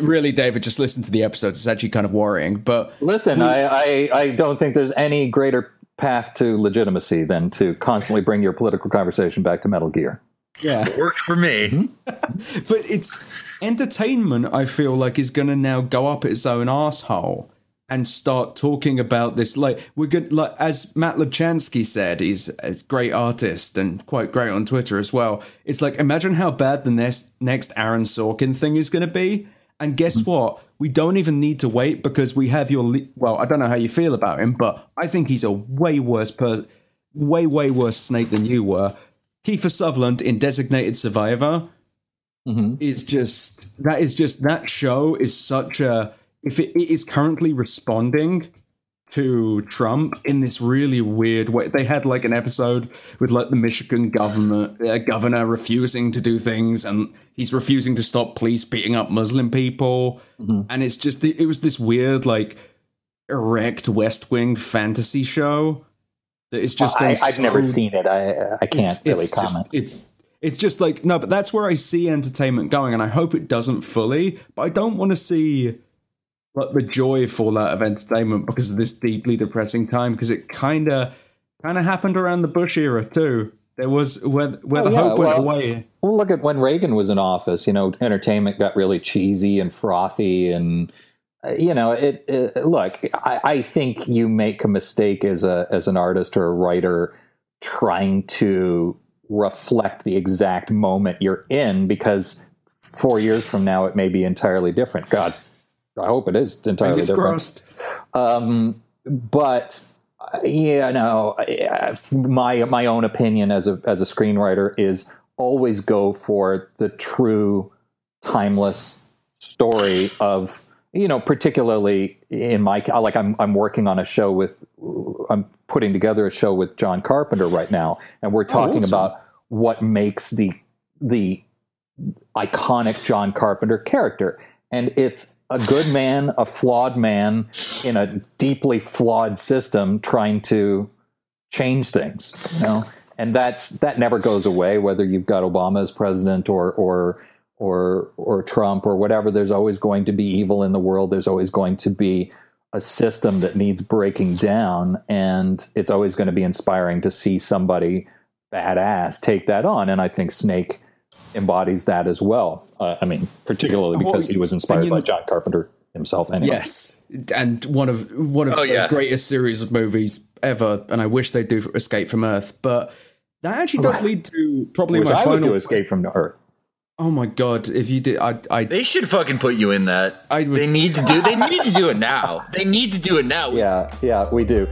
really, David, just listen to the episodes. It's actually kind of worrying. But listen, we, I, I, I don't think there's any greater path to legitimacy than to constantly bring your political conversation back to Metal Gear. Yeah, it works for me. Mm-hmm. but it's entertainment. I feel like is going to now go up its own asshole and start talking about this. Like we're good. Like as Matt Lubchansky said, he's a great artist and quite great on Twitter as well. It's like imagine how bad the next next Aaron Sorkin thing is going to be. And guess mm-hmm. what? We don't even need to wait because we have your. Le- well, I don't know how you feel about him, but I think he's a way worse person, way way worse snake than you were. Kiefer Sutherland in Designated Survivor mm-hmm. is just that is just that show is such a if it, it is currently responding to Trump in this really weird way. They had like an episode with like the Michigan government uh, governor refusing to do things, and he's refusing to stop police beating up Muslim people, mm-hmm. and it's just it was this weird like erect West Wing fantasy show is just. Well, I, have never seen it. I I can't it's, really it's comment. Just, it's it's just like no, but that's where I see entertainment going, and I hope it doesn't fully. But I don't want to see like the joy fall out of entertainment because of this deeply depressing time. Because it kind of kind of happened around the Bush era too. There was where where oh, the yeah, hope went well, away. Well, look at when Reagan was in office. You know, entertainment got really cheesy and frothy, and uh, you know, it. it look, I, I think you make a mistake as a as an artist or a writer trying to reflect the exact moment you're in because four years from now it may be entirely different. God, I hope it is entirely different. Um, but yeah, no, my my own opinion as a as a screenwriter is always go for the true timeless story of you know particularly in my like I'm I'm working on a show with I'm putting together a show with John Carpenter right now and we're oh, talking oh, awesome. about what makes the the iconic John Carpenter character and it's a good man, a flawed man in a deeply flawed system trying to change things, you know? And that's that never goes away whether you've got Obama as president or or or or Trump or whatever there's always going to be evil in the world there's always going to be a system that needs breaking down and it's always going to be inspiring to see somebody badass take that on and I think Snake embodies that as well. Uh, I mean, particularly because he was inspired you, by John Carpenter himself. Anyway. Yes, and one of one of oh, the yeah. greatest series of movies ever. And I wish they do Escape from Earth, but that actually does lead to probably my I final do Escape from Earth. Oh my god! If you did, I, I they should fucking put you in that. I would, they need to do. They need to do it now. They need to do it now. Yeah, yeah, we do.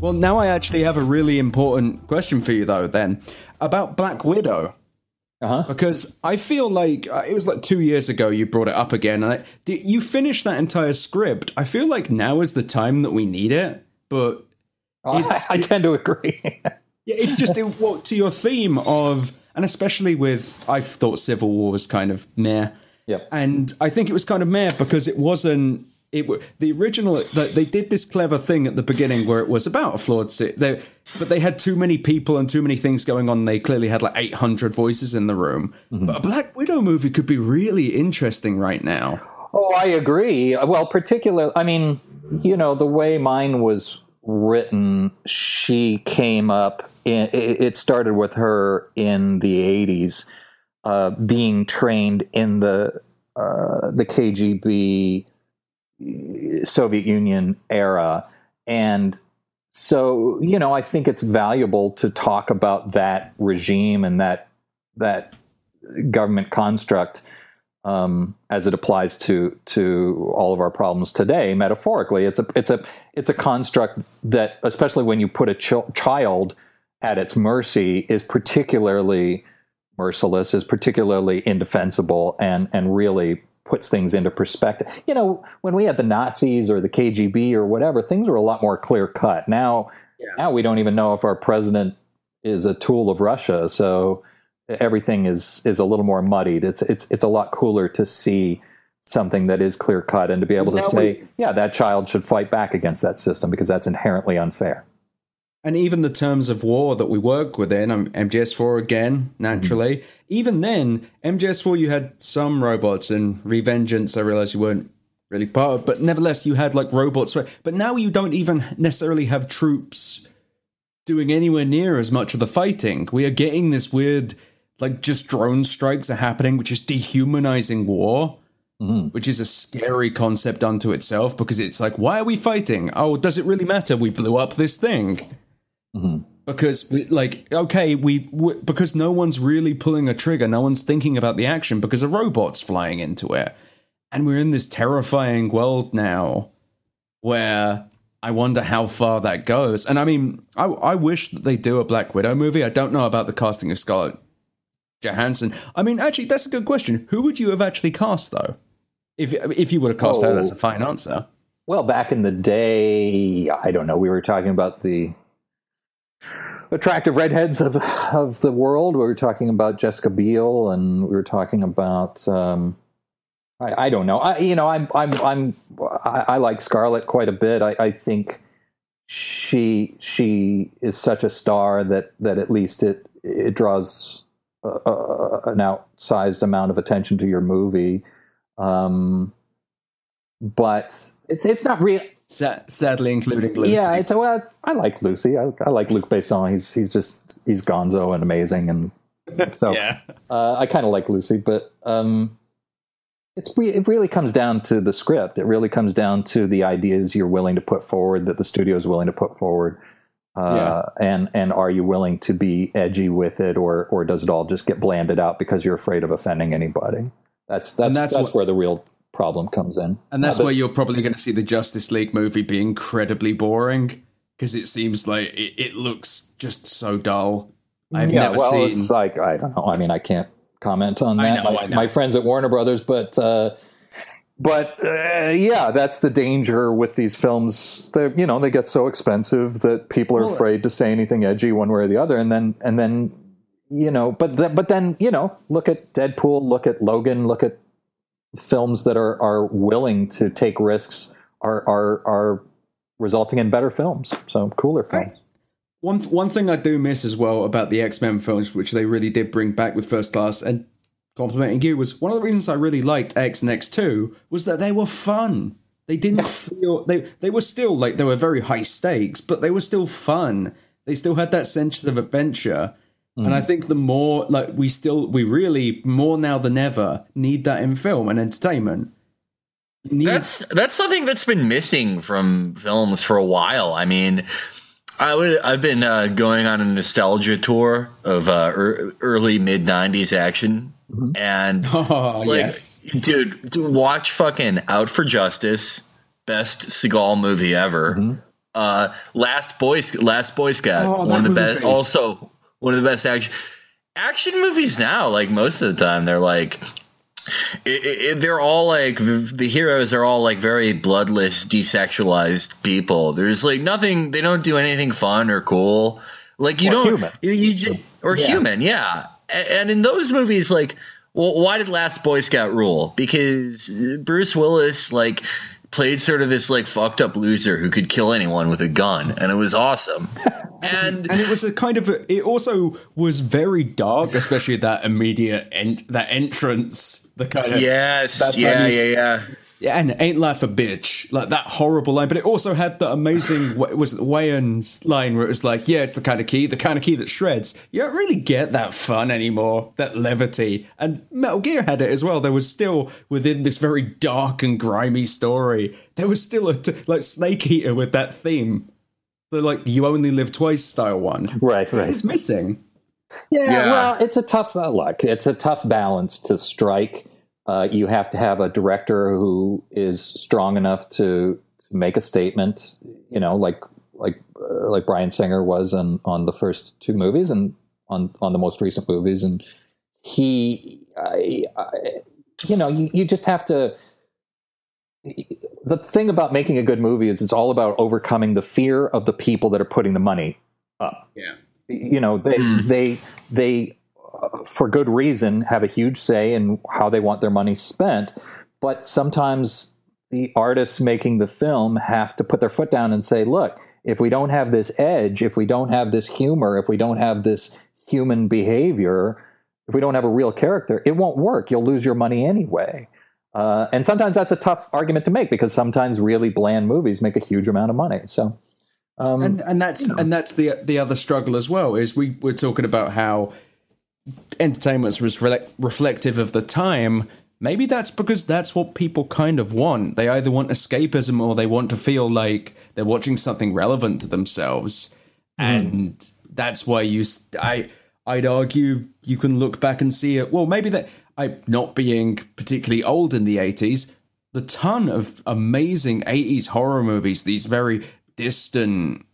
Well, now I actually have a really important question for you, though, then about Black Widow. Uh-huh. Because I feel like uh, it was like two years ago you brought it up again, and I, did, you finished that entire script. I feel like now is the time that we need it, but oh, I, I, tend to agree. yeah, it's just it, well, to your theme of, and especially with I thought Civil War was kind of meh. Yeah, and I think it was kind of meh because it wasn't it the original they did this clever thing at the beginning where it was about a flawed city they, but they had too many people and too many things going on they clearly had like 800 voices in the room. Mm-hmm. but a black widow movie could be really interesting right now. Oh i agree. Well particularly i mean you know the way mine was written she came up in, it started with her in the 80s uh, being trained in the uh, the kgb Soviet Union era. And so, you know, I think it's valuable to talk about that regime and that that government construct um, as it applies to to all of our problems today. Metaphorically, it's a it's a it's a construct that, especially when you put a ch- child at its mercy, is particularly merciless, is particularly indefensible, and and really puts things into perspective. You know, when we had the Nazis or the KGB or whatever, things were a lot more clear cut. Now, yeah. now we don't even know if our president is a tool of Russia. So everything is is a little more muddied. It's it's it's a lot cooler to see something that is clear cut and to be able to now say, we, yeah, that child should fight back against that system because that's inherently unfair. And even the terms of war that we work within, um, MGS4 again, naturally. Mm-hmm. Even then, MGS4, you had some robots, and Revengeance, I realized you weren't really part of, but nevertheless, you had like robots. But now you don't even necessarily have troops doing anywhere near as much of the fighting. We are getting this weird, like, just drone strikes are happening, which is dehumanizing war. Mm-hmm. Which is a scary concept unto itself because it's like, why are we fighting? Oh, does it really matter? We blew up this thing. Mm-hmm. Because we like okay, we, we because no one's really pulling a trigger, no one's thinking about the action because a robot's flying into it, and we're in this terrifying world now where I wonder how far that goes. And I mean, I, I wish that they do a Black Widow movie. I don't know about the casting of Scarlett Johansson. I mean, actually, that's a good question. Who would you have actually cast though? If if you would have cast her, Oh. that's a fine answer. Well, back in the day, I don't know. We were talking about the attractive redheads of of the world. We were talking about Jessica Biel, and we were talking about. Um, I, I don't know. I, you know, I'm I'm I'm I, I like Scarlett quite a bit. I, I think she she is such a star that that at least it it draws an outsized amount of attention to your movie. Um, but it's it's not real. Sa- sadly, including Lucy. Yeah, it's well, I like Lucy. I, I like Luc Besson. He's he's just he's Gonzo and amazing, and so yeah. uh, I kind of like Lucy. But um, it's it really comes down to the script. It really comes down to the ideas you're willing to put forward, that the studio is willing to put forward. Uh, and and are you willing to be edgy with it, or or does it all just get blanded out because you're afraid of offending anybody? That's that's that's that's, what- where the real problem comes in. And that's Not why you're probably going to see the Justice League movie be incredibly boring because it seems like it, it looks just so dull. I've yeah, never well, seen. it's like I don't know. I mean, I can't comment on that. know, my, my friends at Warner Brothers, but uh, but uh, yeah, that's the danger with these films. They you know they get so expensive that people are Well, afraid to say anything edgy one way or the other, and then and then you know, but th- but then you know, look at Deadpool, look at Logan, look at films that are are willing to take risks are are are resulting in better films. So cooler films. One one thing I do miss as well about the X Men films, which they really did bring back with First Class, and complimenting you was one of the reasons I really liked X and X Two was that they were fun. They didn't feel they they were still like they were very high stakes, but they were still fun. They still had that sense of adventure. And I think the more like we still we really more now than ever need that in film and entertainment. Need, That's that's something that's been missing from films for a while. I mean, I would I've been uh, going on a nostalgia tour of uh, er, early mid '90s action, and oh like, yes. dude, dude, watch fucking Out for Justice, best Seagal movie ever. Uh, Last Boy Last Boy Scout, Oh, one of the best. Also, one of the best action action movies now. Like most of the time, they're like it, it, they're all like the heroes are all like very bloodless, desexualized people. There's like nothing. They don't do anything fun or cool. Like you Or don't. human. You, just or Yeah. human, yeah. And in those movies, like, well, why did Last Boy Scout rule? Because Bruce Willis like played sort of this like fucked up loser who could kill anyone with a gun, and it was awesome. And and it was a kind of a, it also was very dark especially that immediate en- that entrance the kind of yes, Bad yeah, yeah, yeah. yeah and ain't life a bitch like that horrible line but it also had the amazing wa- was it Wayan's line where it was like yeah it's the kind of key the kind of key that shreds. You don't really get that fun anymore that levity. And Metal Gear had it as well. There was still within this very dark and grimy story there was still a t- like Snake Eater with that theme the like you only live twice style one Right, right. it's missing Yeah, Yeah. well, it's a tough uh, look. It's a tough balance to strike. Uh, you have to have a director who is strong enough to, to make a statement. You know, like like uh, like Bryan Singer was on on the first two movies and on on the most recent movies, and he, I, I, you know, you, you just have to. The thing about making a good movie is it's all about overcoming the fear of the people that are putting the money up. Yeah. You know they they they uh, for good reason have a huge say in how they want their money spent but sometimes the artists making the film have to put their foot down and say look if we don't have this edge if we don't have this humor if we don't have this human behavior if we don't have a real character it won't work. You'll lose your money anyway uh, and sometimes that's a tough argument to make because sometimes really bland movies make a huge amount of money. So um, and and that's and that's the the other struggle as well is we we're talking about how entertainment was reflect, reflective of the time. Maybe that's because that's what people kind of want. They either want escapism or they want to feel like they're watching something relevant to themselves. And that's why you i i'd argue you can look back and see it. Well maybe that i not being particularly old in the 80s the ton of amazing 80s horror movies these very distant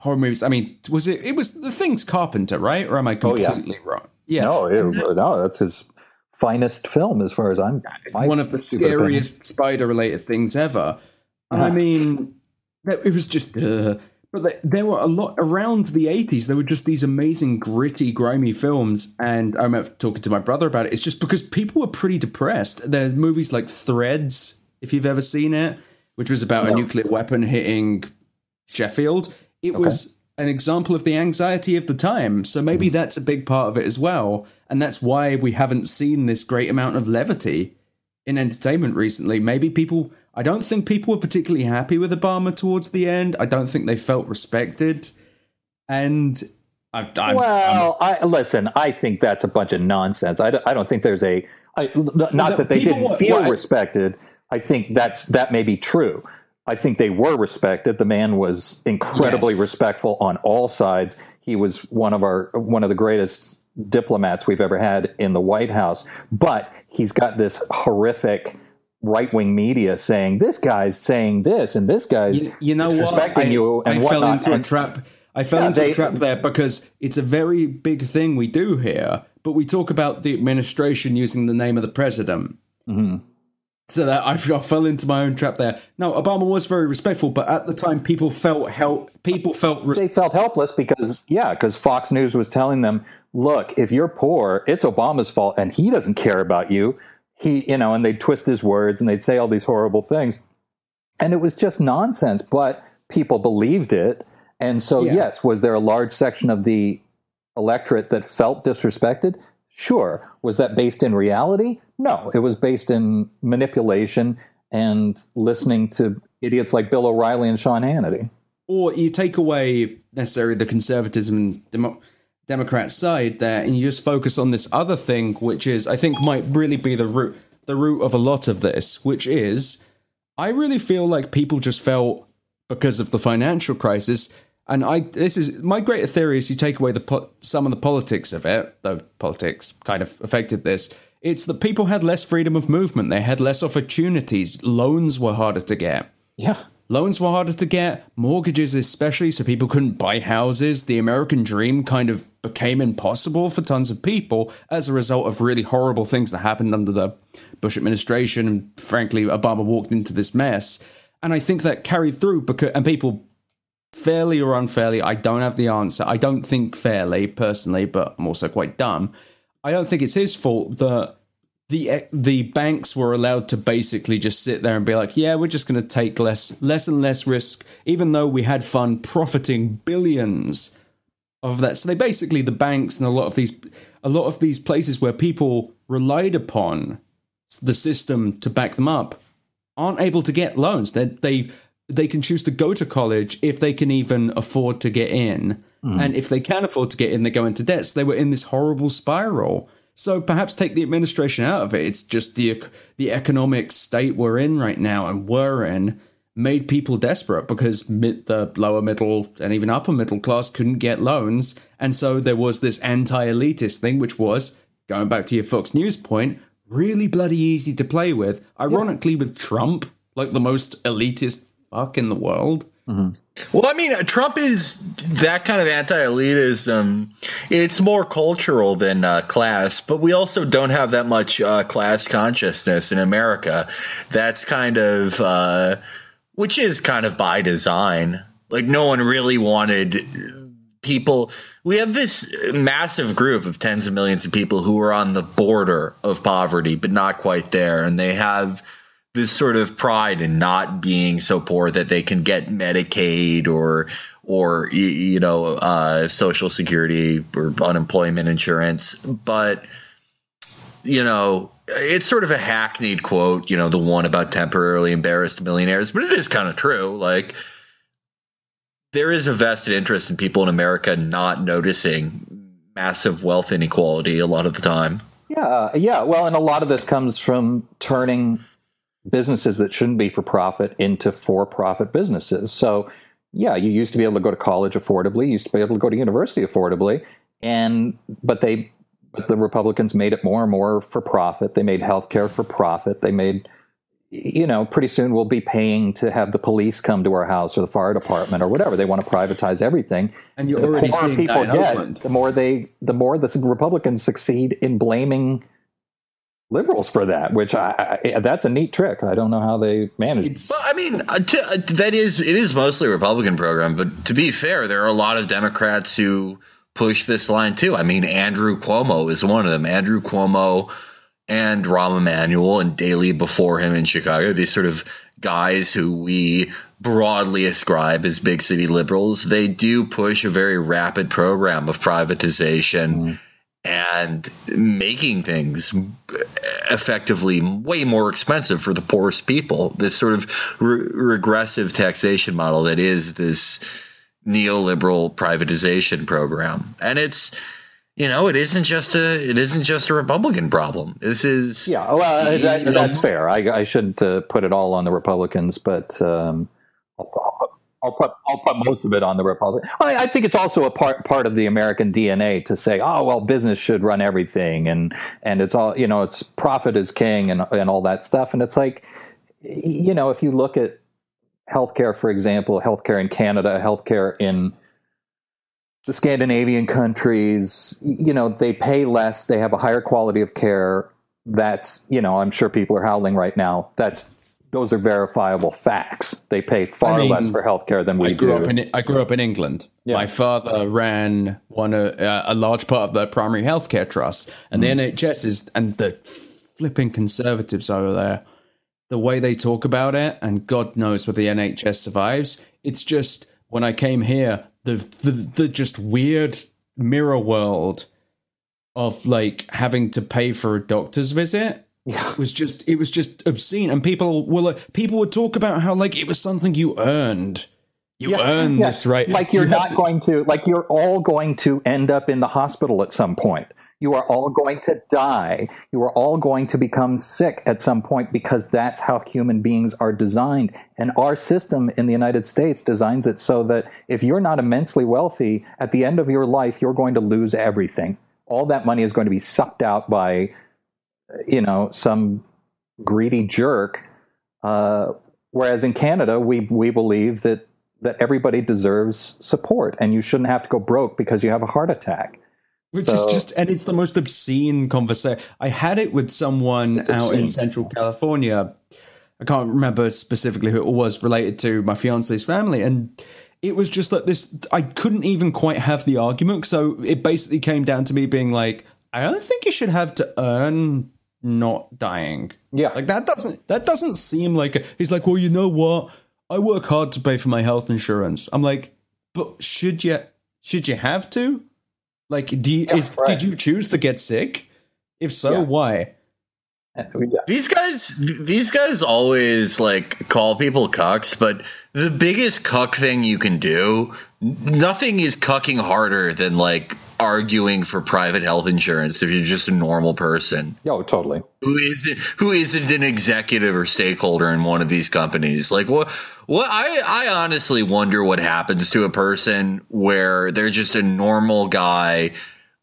horror movies. I mean, was it? It was the thing's Carpenter, right? Or am I Oh, yeah. completely wrong? Yeah, No, it, no, that's his finest film as far as I'm. one of the scariest spider-related things ever. And I Uh-huh. mean, it was just. Uh, but there- there were a lot around the eighties. There were just these amazing, gritty, grimy films, and I remember talking to my brother about it. It's just because people were pretty depressed. There's movies like Threads, if you've ever seen it, which was about a nuclear weapon hitting Sheffield. It was an example of the anxiety of the time. So maybe Hmm. that's a big part of it as well. And that's why we haven't seen this great amount of levity in entertainment recently. Maybe people, I don't think people were particularly happy with Obama towards the end. I don't think they felt respected. And I, I, Well, I, listen, I think that's a bunch of nonsense. I don't, I don't think there's a. I, not that they didn't were- feel well, respected. I think that's that may be true. I think they were respected. The man was incredibly Yes. respectful on all sides. He was one of our one of the greatest diplomats we've ever had in the White House. But he's got this horrific right wing media saying this guy's saying this and this guy's you, you know what? I, you and I fell into a trap. I fell Yeah, into they- a trap there because it's a very big thing we do here, but we talk about the administration using the name of the president. Mm-hmm. So that I, I fell into my own trap there. No, Obama was very respectful, but at the time, people felt help. People felt res- they felt helpless because yeah because fox news was telling them look if you're poor it's obama's fault and he doesn't care about you he you know and they'd twist his words and they'd say all these horrible things. And it was just nonsense but people believed it. And so Yeah. yes was there a large section of the electorate that felt disrespected? Sure. Was that based in reality? No. It was based in manipulation and listening to idiots like bill o'reilly and sean hannity. Or you take away necessarily the conservatism and demo- Democrat side there, and you just focus on this other thing, which is I think might really be the root the root of a lot of this, which is I really feel like people just felt because of the financial crisis. And I, this is my greater theory is you take away the some of the politics of it, though politics kind of affected this. It's that people had less freedom of movement. They had less opportunities. Loans were harder to get. yeah Loans were harder to get, mortgages especially, so people couldn't buy houses. The American dream kind of became impossible for tons of people as a result of really horrible things that happened under the Bush administration. And frankly, Obama walked into this mess. And I think that carried through because, and people fairly or unfairly, I don't have the answer. I don't think fairly personally, but I'm also quite dumb. I don't think it's his fault that the eh, the banks were allowed to basically just sit there and be like, yeah, we're just going to take less less and less risk, even though we had fun profiting billions of that. So they basically the banks and a lot of these a lot of these places where people relied upon the system to back them up aren't able to get loans. They they they can choose to go to college if they can even afford to get in, hmm. and if they can afford to get in, they go into debt. So they were in this horrible spiral. So perhaps take the administration out of it. It's just the the economic state we're in right now, and we're in made people desperate because mid, the lower middle and even upper middle class couldn't get loans, and so there was this anti-elitist thing, which was going back to your Fox News point, really bloody easy to play with. Ironically, with Trump, like the most elitist fuck in the world. Well, I mean, Trump is that kind of anti-elitism. It's more cultural than uh, class, but we also don't have that much uh, class consciousness in America. That's kind of, uh, which is kind of by design. Like, no one really wanted people. We have this massive group of tens of millions of people who are on the border of poverty, but not quite there, and they have this sort of pride in not being so poor that they can get Medicaid or or you know uh, Social Security or unemployment insurance, but you know it's sort of a hackneyed quote, you know, the one about temporarily embarrassed millionaires, but it is kind of true. Like there is a vested interest in people in America not noticing massive wealth inequality a lot of the time. Yeah, yeah. Well, and a lot of this comes from turning businesses that shouldn't be for profit into for profit businesses. So, yeah, you used to be able to go to college affordably, you used to be able to go to university affordably, and but they but the Republicans made it more and more for profit. They made healthcare for profit. They made you know, pretty soon we'll be paying to have the police come to our house or the fire department or whatever. They want to privatize everything. And you're the more seeing people that in get, Oakland. the more they, the more the Republicans succeed in blaming liberals for that. Which I, I that's a neat trick. I don't know how they manage. It's Well, I mean, uh, to, uh, that is it is mostly a Republican program, but to be fair, there are a lot of Democrats who push this line too. I mean, Andrew Cuomo is one of them. Andrew Cuomo and Rahm Emanuel and Daley before him in Chicago, these sort of guys who we broadly ascribe as big city liberals, they do push a very rapid program of privatization and making things effectively way more expensive for the poorest people. This sort of re- regressive taxation model that is this neoliberal privatization program, and it's you know it isn't just a it isn't just a Republican problem. This is Yeah, well, that, that's fair. I, I shouldn't uh, put it all on the Republicans, but um, I'll, put, I'll put most of it on the Republicans. I, I think it's also a part part of the American DNA to say, oh well, business should run everything, and and it's all you know, it's profit is king, and and all that stuff. And it's like, you know, if you look at healthcare, for example, healthcare in Canada, healthcare in the Scandinavian countries, you know, they pay less, they have a higher quality of care. That's, you know, I'm sure people are howling right now. That's those are verifiable facts. They pay far I mean, less for healthcare than we I grew do. up in I grew up in England. Yeah. My father ran one uh, a large part of the primary healthcare trust, and Mm. the NHS is and the flipping conservatives over there. The way they talk about it, and God knows whether the NHS survives. It's just when I came here, the the, the just weird mirror world of like having to pay for a doctor's visit Yeah. was just it was just obscene and people will like, people would talk about how like it was something you earned you earned this right Like you're You not going to, like you're all going to end up in the hospital at some point. You are all going to die. You are all going to become sick at some point because that's how human beings are designed. And our system in the United States designs it so that if you're not immensely wealthy, at the end of your life, you're going to lose everything. All that money is going to be sucked out by, you know, some greedy jerk. Uh, whereas in Canada, we we believe that that everybody deserves support, and you shouldn't have to go broke because you have a heart attack. which so- is just and it's the most obscene conversation i had it with someone out in central california i can't remember specifically who it was related to my fiance's family and it was just like this i couldn't even quite have the argument so it basically came down to me being like i don't think you should have to earn not dying. Yeah. like that doesn't that doesn't seem like a, he's like well you know what? I work hard to pay for my health insurance. I'm like but should you should you have to? Like do you, is right. did you choose to get sick? If so Yeah. why? These guys, these guys always like call people cucks, but the biggest cuck thing you can do, nothing is cucking harder than like arguing for private health insurance if you're just a normal person Oh, totally. who isn't who isn't an executive or stakeholder in one of these companies. Like what what I I honestly wonder what happens to a person where they're just a normal guy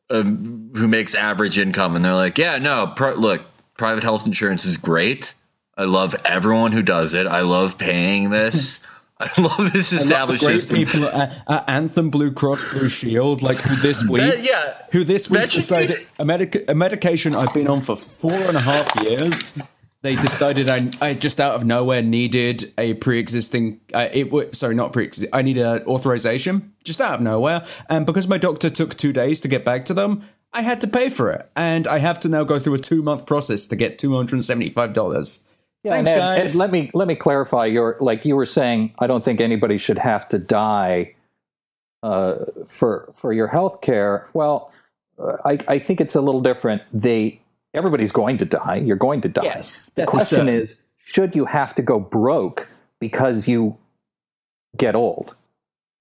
um, who makes average income and they're like, yeah, no, pri- look, private health insurance is great. I love everyone who does it. I love paying this. I love this I love the established great people at, at Anthem Blue Cross Blue Shield, like who this week, That- yeah, who this week decided be- a, medic- a medication I've been on for four and a half years. They decided I, I just out of nowhere needed a pre-existing. Uh, it was sorry, not pre-existing. I need an authorization just out of nowhere, and because my doctor took two days to get back to them, I had to pay for it, and I have to now go through a two-month process to get two hundred and seventy-five dollars. Yeah, Thanks, and guys. Ed, let me let me clarify. Your like you were saying, I don't think anybody should have to die uh, for for your health care. Well, uh, I I think it's a little different. They everybody's going to die. You're going to die. Yes, The question is, should you have to go broke because you get old?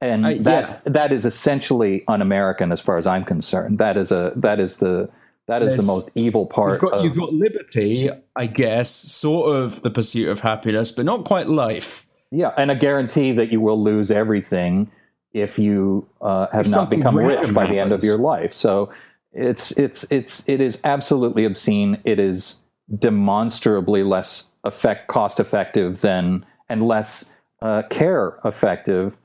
And Uh, yeah. that's that is essentially un-American as far as I'm concerned. That is a that is the that is the most evil part. You've got, of, you've got liberty, I guess, sort of the pursuit of happiness, but not quite life. Yeah, and a guarantee that you will lose everything if you uh, have If not become rich by the end of your life. So it's it's it's it is absolutely obscene. It is demonstrably less effect cost effective than and less uh, care effective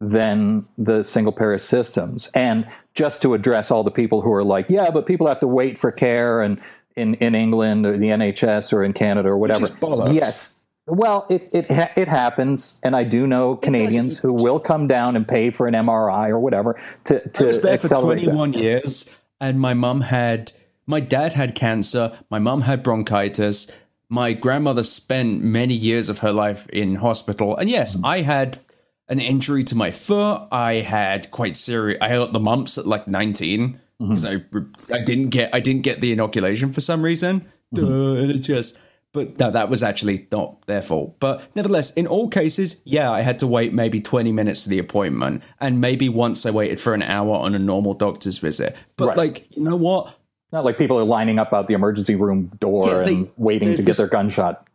than the single payer systems. And just to address all the people who are like, yeah, but people have to wait for care and in, in England or the NHS or in Canada or whatever. Yes. Well, it, it, it happens. And I do know Canadians who will come down and pay for an MRI or whatever to, to I was there for 21 that. years and my mum had, my dad had cancer. My mum had bronchitis. My grandmother spent many years of her life in hospital. And yes. I had an injury to my foot. I had quite serious. I had the mumps at like 19 because mm-hmm. I I didn't get I didn't get the inoculation for some reason. Mm-hmm. Duh, and it just. But no, that was actually not their fault. But nevertheless, in all cases, yeah, I had to wait maybe 20 minutes to the appointment. And maybe once I waited for an hour on a normal doctor's visit. But right. like, you know what? Not like people are lining up out the emergency room door yeah, they, and waiting to get this, their gunshot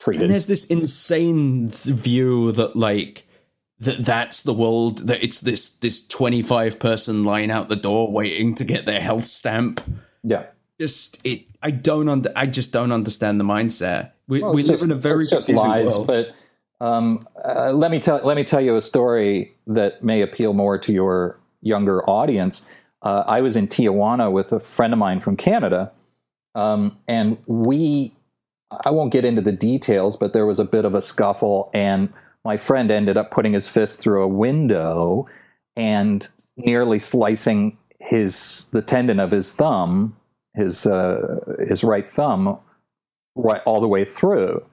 treated. And there's this insane view that like that that's the world that it's this this 25 person line out the door waiting to get their health stamp. Yeah. Just it i don't under i just don't understand the mindset. We, well, we live just, in a very just lies, world. but um, uh, let me tell let me tell you a story that may appeal more to your younger audience. Uh, i was in tijuana with a friend of mine from canada um, and we i won't get into the details but there was a bit of a scuffle and my friend ended up putting his fist through a window and nearly slicing his the tendon of his thumb, his uh, his right thumb, right all the way through,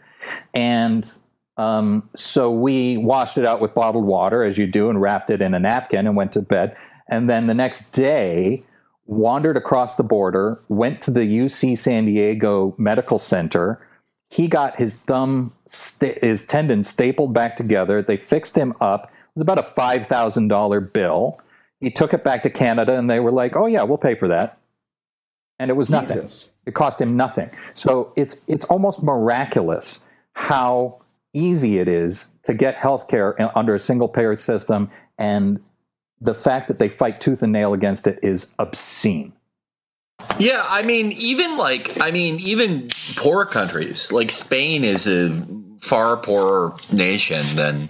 and um, so we washed it out with bottled water as you do, and wrapped it in a napkin and went to bed. And then the next day, wandered across the border, went to the UC San Diego Medical Center he got his thumb, sta- his tendon stapled back together. They fixed him up. It was about a five thousand dollar bill. He took it back to Canada, and they were like, "Oh yeah, we'll pay for that." And it was nothing. Jesus. It cost him nothing. So it's it's almost miraculous how easy it is to get health care uh, under a single payer system, and the fact that they fight tooth and nail against it is obscene. Yeah, I mean, even like, I mean, even poor countries like Spain is a far poorer nation than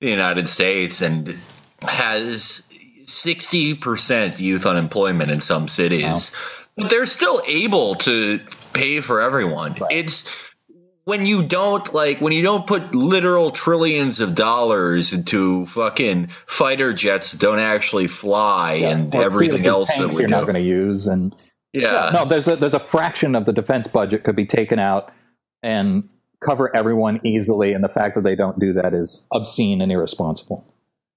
the United States and has 60% youth unemployment in some cities. Wow. But they're still able to pay for everyone. Right. It's when you don't like when you don't put literal trillions of dollars into fucking fighter jets that don't actually fly yeah, and everything else that we you're do. not going to use and yeah. No, there's a there's a fraction of the defense budget could be taken out and cover everyone easily, and the fact that they don't do that is obscene and irresponsible.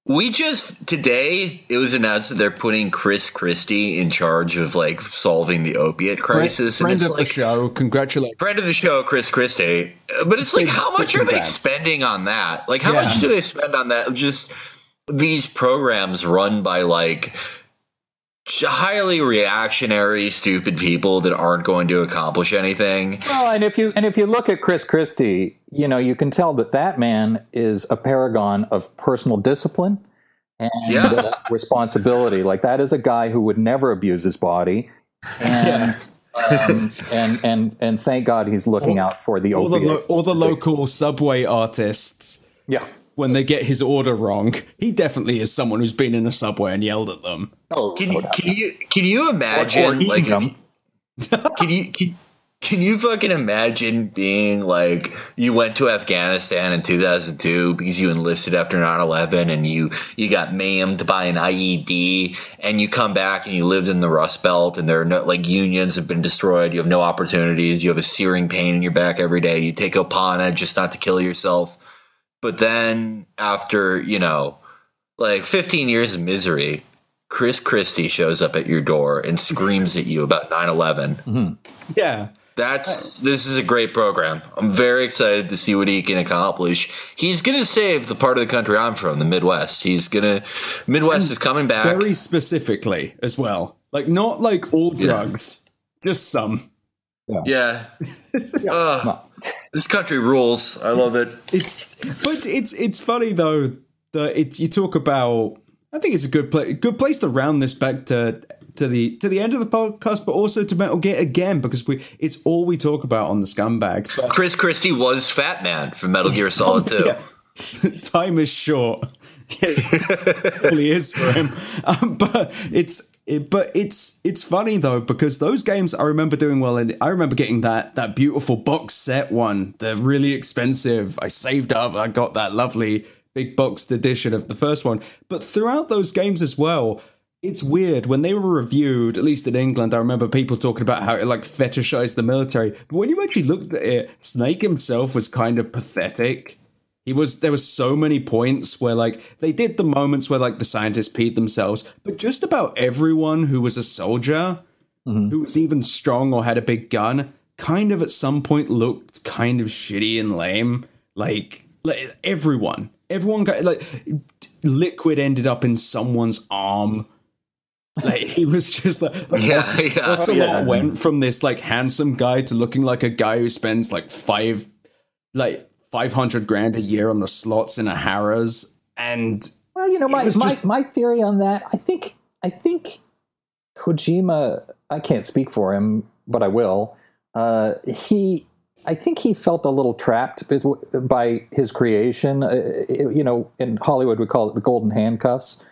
We just today it was announced that they're putting Chris Christie in charge of like solving the opiate crisis. Friend, friend of like, the show, congratulations. Friend of the show, Chris Christie. But it's like, how much are they spending on that? Like, how yeah. much do they spend on that? Just these programs run by like highly reactionary, stupid people that aren't going to accomplish anything. Well, and if you and if you look at Chris Christie, you know you can tell that that man is a paragon of personal discipline and yeah. uh, responsibility. Like that is a guy who would never abuse his body, and. um, and and and thank God he's looking out for the all the, lo- all the local subway artists. Yeah, when they get his order wrong. He definitely is someone who's been in a subway and yelled at them. Oh, can, you, can you can you imagine or, or like you, can you can, can you fucking imagine being like you went to Afghanistan in 2002 because you enlisted after 9/11 and you you got maimed by an IED and you come back and you lived in the Rust Belt and there are no like unions have been destroyed. You have no opportunities. You have a searing pain in your back every day. You take Opana just not to kill yourself but then after, you know, like 15 years of misery, Chris Christie shows up at your door and screams at you about 9 11. Mm-hmm. Yeah. That's this is a great program. I'm very excited to see what he can accomplish. He's going to save the part of the country I'm from, the Midwest. He's going to Midwest and is coming back very specifically as well. Like not like all drugs, yeah. just some. Yeah. yeah. uh, this country rules. I love it. It's but it's it's funny though that it's you talk about. I think it's a good place good place to round this back to to the to the end of the podcast, but also to Metal Gear again because we it's all we talk about on the scumbag. But, Chris Christie was Fat Man from Metal Gear Solid 2. Yeah. Time is short. It really is for him. Um, but it's it, but it's it's funny though because those games I remember doing well, and I remember getting that that beautiful box set one. They're really expensive. I saved up. I got that lovely big boxed edition of the first one. But throughout those games as well, it's weird when they were reviewed. At least in England, I remember people talking about how it like fetishized the military. But when you actually looked at it, Snake himself was kind of pathetic. He was there were so many points where like they did the moments where like the scientists peed themselves, but just about everyone who was a soldier, mm-hmm. who was even strong or had a big gun, kind of at some point looked kind of shitty and lame. Like, like everyone, everyone got like liquid ended up in someone's arm. Like he was just like, like yeah, yeah. Ocelot yeah. went from this like handsome guy to looking like a guy who spends like five like 500 grand a year on the slots in a Harrah's. And well, you know, my, my, just... my theory on that, I think, I think Kojima, I can't speak for him, but I will. Uh, he, I think he felt a little trapped by his creation. Uh, you know, in Hollywood, we call it the golden handcuffs.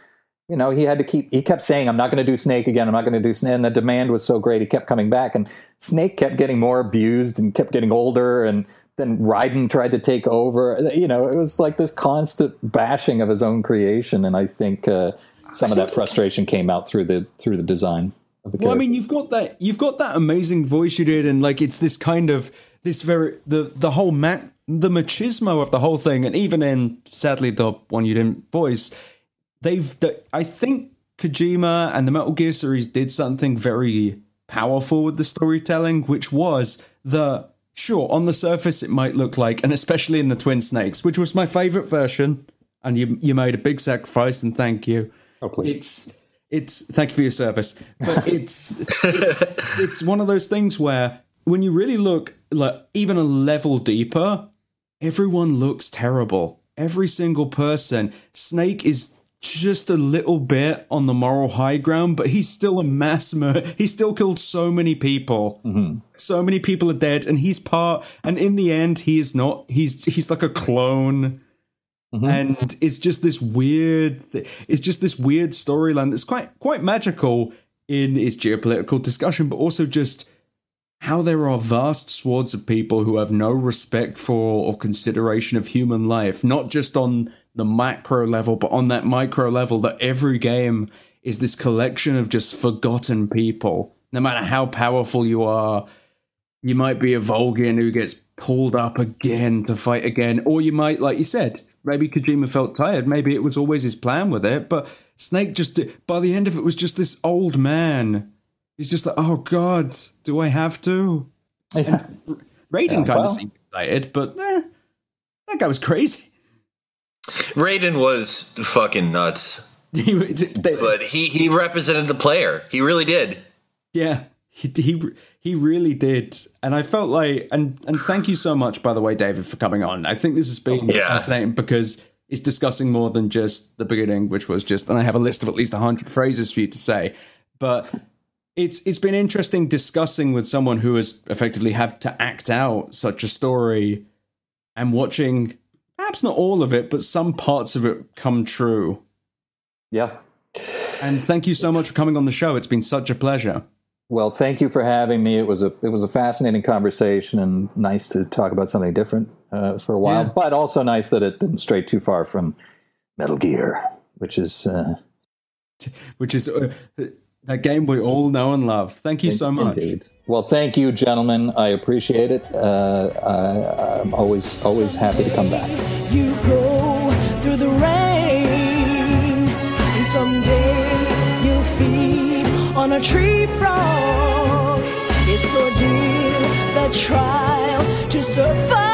You know, he had to keep, he kept saying, I'm not going to do Snake again. I'm not going to do Snake. And the demand was so great, he kept coming back. And Snake kept getting more abused and kept getting older. And then Raiden tried to take over. You know, it was like this constant bashing of his own creation, and I think uh, some of that frustration came out through the through the design. Of the well, I mean, you've got that you've got that amazing voice you did, and like it's this kind of this very the the whole mat the machismo of the whole thing, and even in sadly the one you didn't voice, they've the, I think Kojima and the Metal Gear series did something very powerful with the storytelling, which was the Sure, on the surface it might look like, and especially in the Twin Snakes, which was my favorite version, and you you made a big sacrifice, and thank you. Oh, please. It's it's thank you for your service, but it's it's it's one of those things where when you really look like even a level deeper, everyone looks terrible. Every single person. Snake is just a little bit on the moral high ground, but he's still a mass murder. He still killed so many people. Mm-hmm. So many people are dead, and he's part. And in the end, he is not. He's he's like a clone. Mm-hmm. And it's just this weird. It's just this weird storyline that's quite quite magical in its geopolitical discussion, but also just how there are vast swaths of people who have no respect for or consideration of human life, not just on the macro level, but on that micro level, that every game is this collection of just forgotten people. No matter how powerful you are, you might be a Volgin who gets pulled up again to fight again, or you might, like you said, maybe Kojima felt tired. Maybe it was always his plan with it, but Snake just, by the end of it, was just this old man. He's just like, oh God, do I have to? Yeah. Raiden yeah, kind well. of seemed excited, but eh, that guy was crazy. Raiden was fucking nuts. but he he represented the player. He really did. Yeah, he he he really did. And I felt like and and thank you so much by the way David for coming on. I think this has been yeah. fascinating because it's discussing more than just the beginning which was just and I have a list of at least 100 phrases for you to say. But it's it's been interesting discussing with someone who has effectively had to act out such a story and watching perhaps not all of it, but some parts of it come true. Yeah. And thank you so much for coming on the show. It's been such a pleasure. Well, thank you for having me. It was a it was a fascinating conversation and nice to talk about something different uh, for a while, yeah. but also nice that it didn't stray too far from Metal Gear, which is uh, which is uh, that game we all know and love. Thank you so much. Indeed. Well, thank you, gentlemen. I appreciate it. Uh, I, am always, always happy to come back. You go through the rain, and someday you'll feed on a tree frog. It's ordeal, the trial to survive.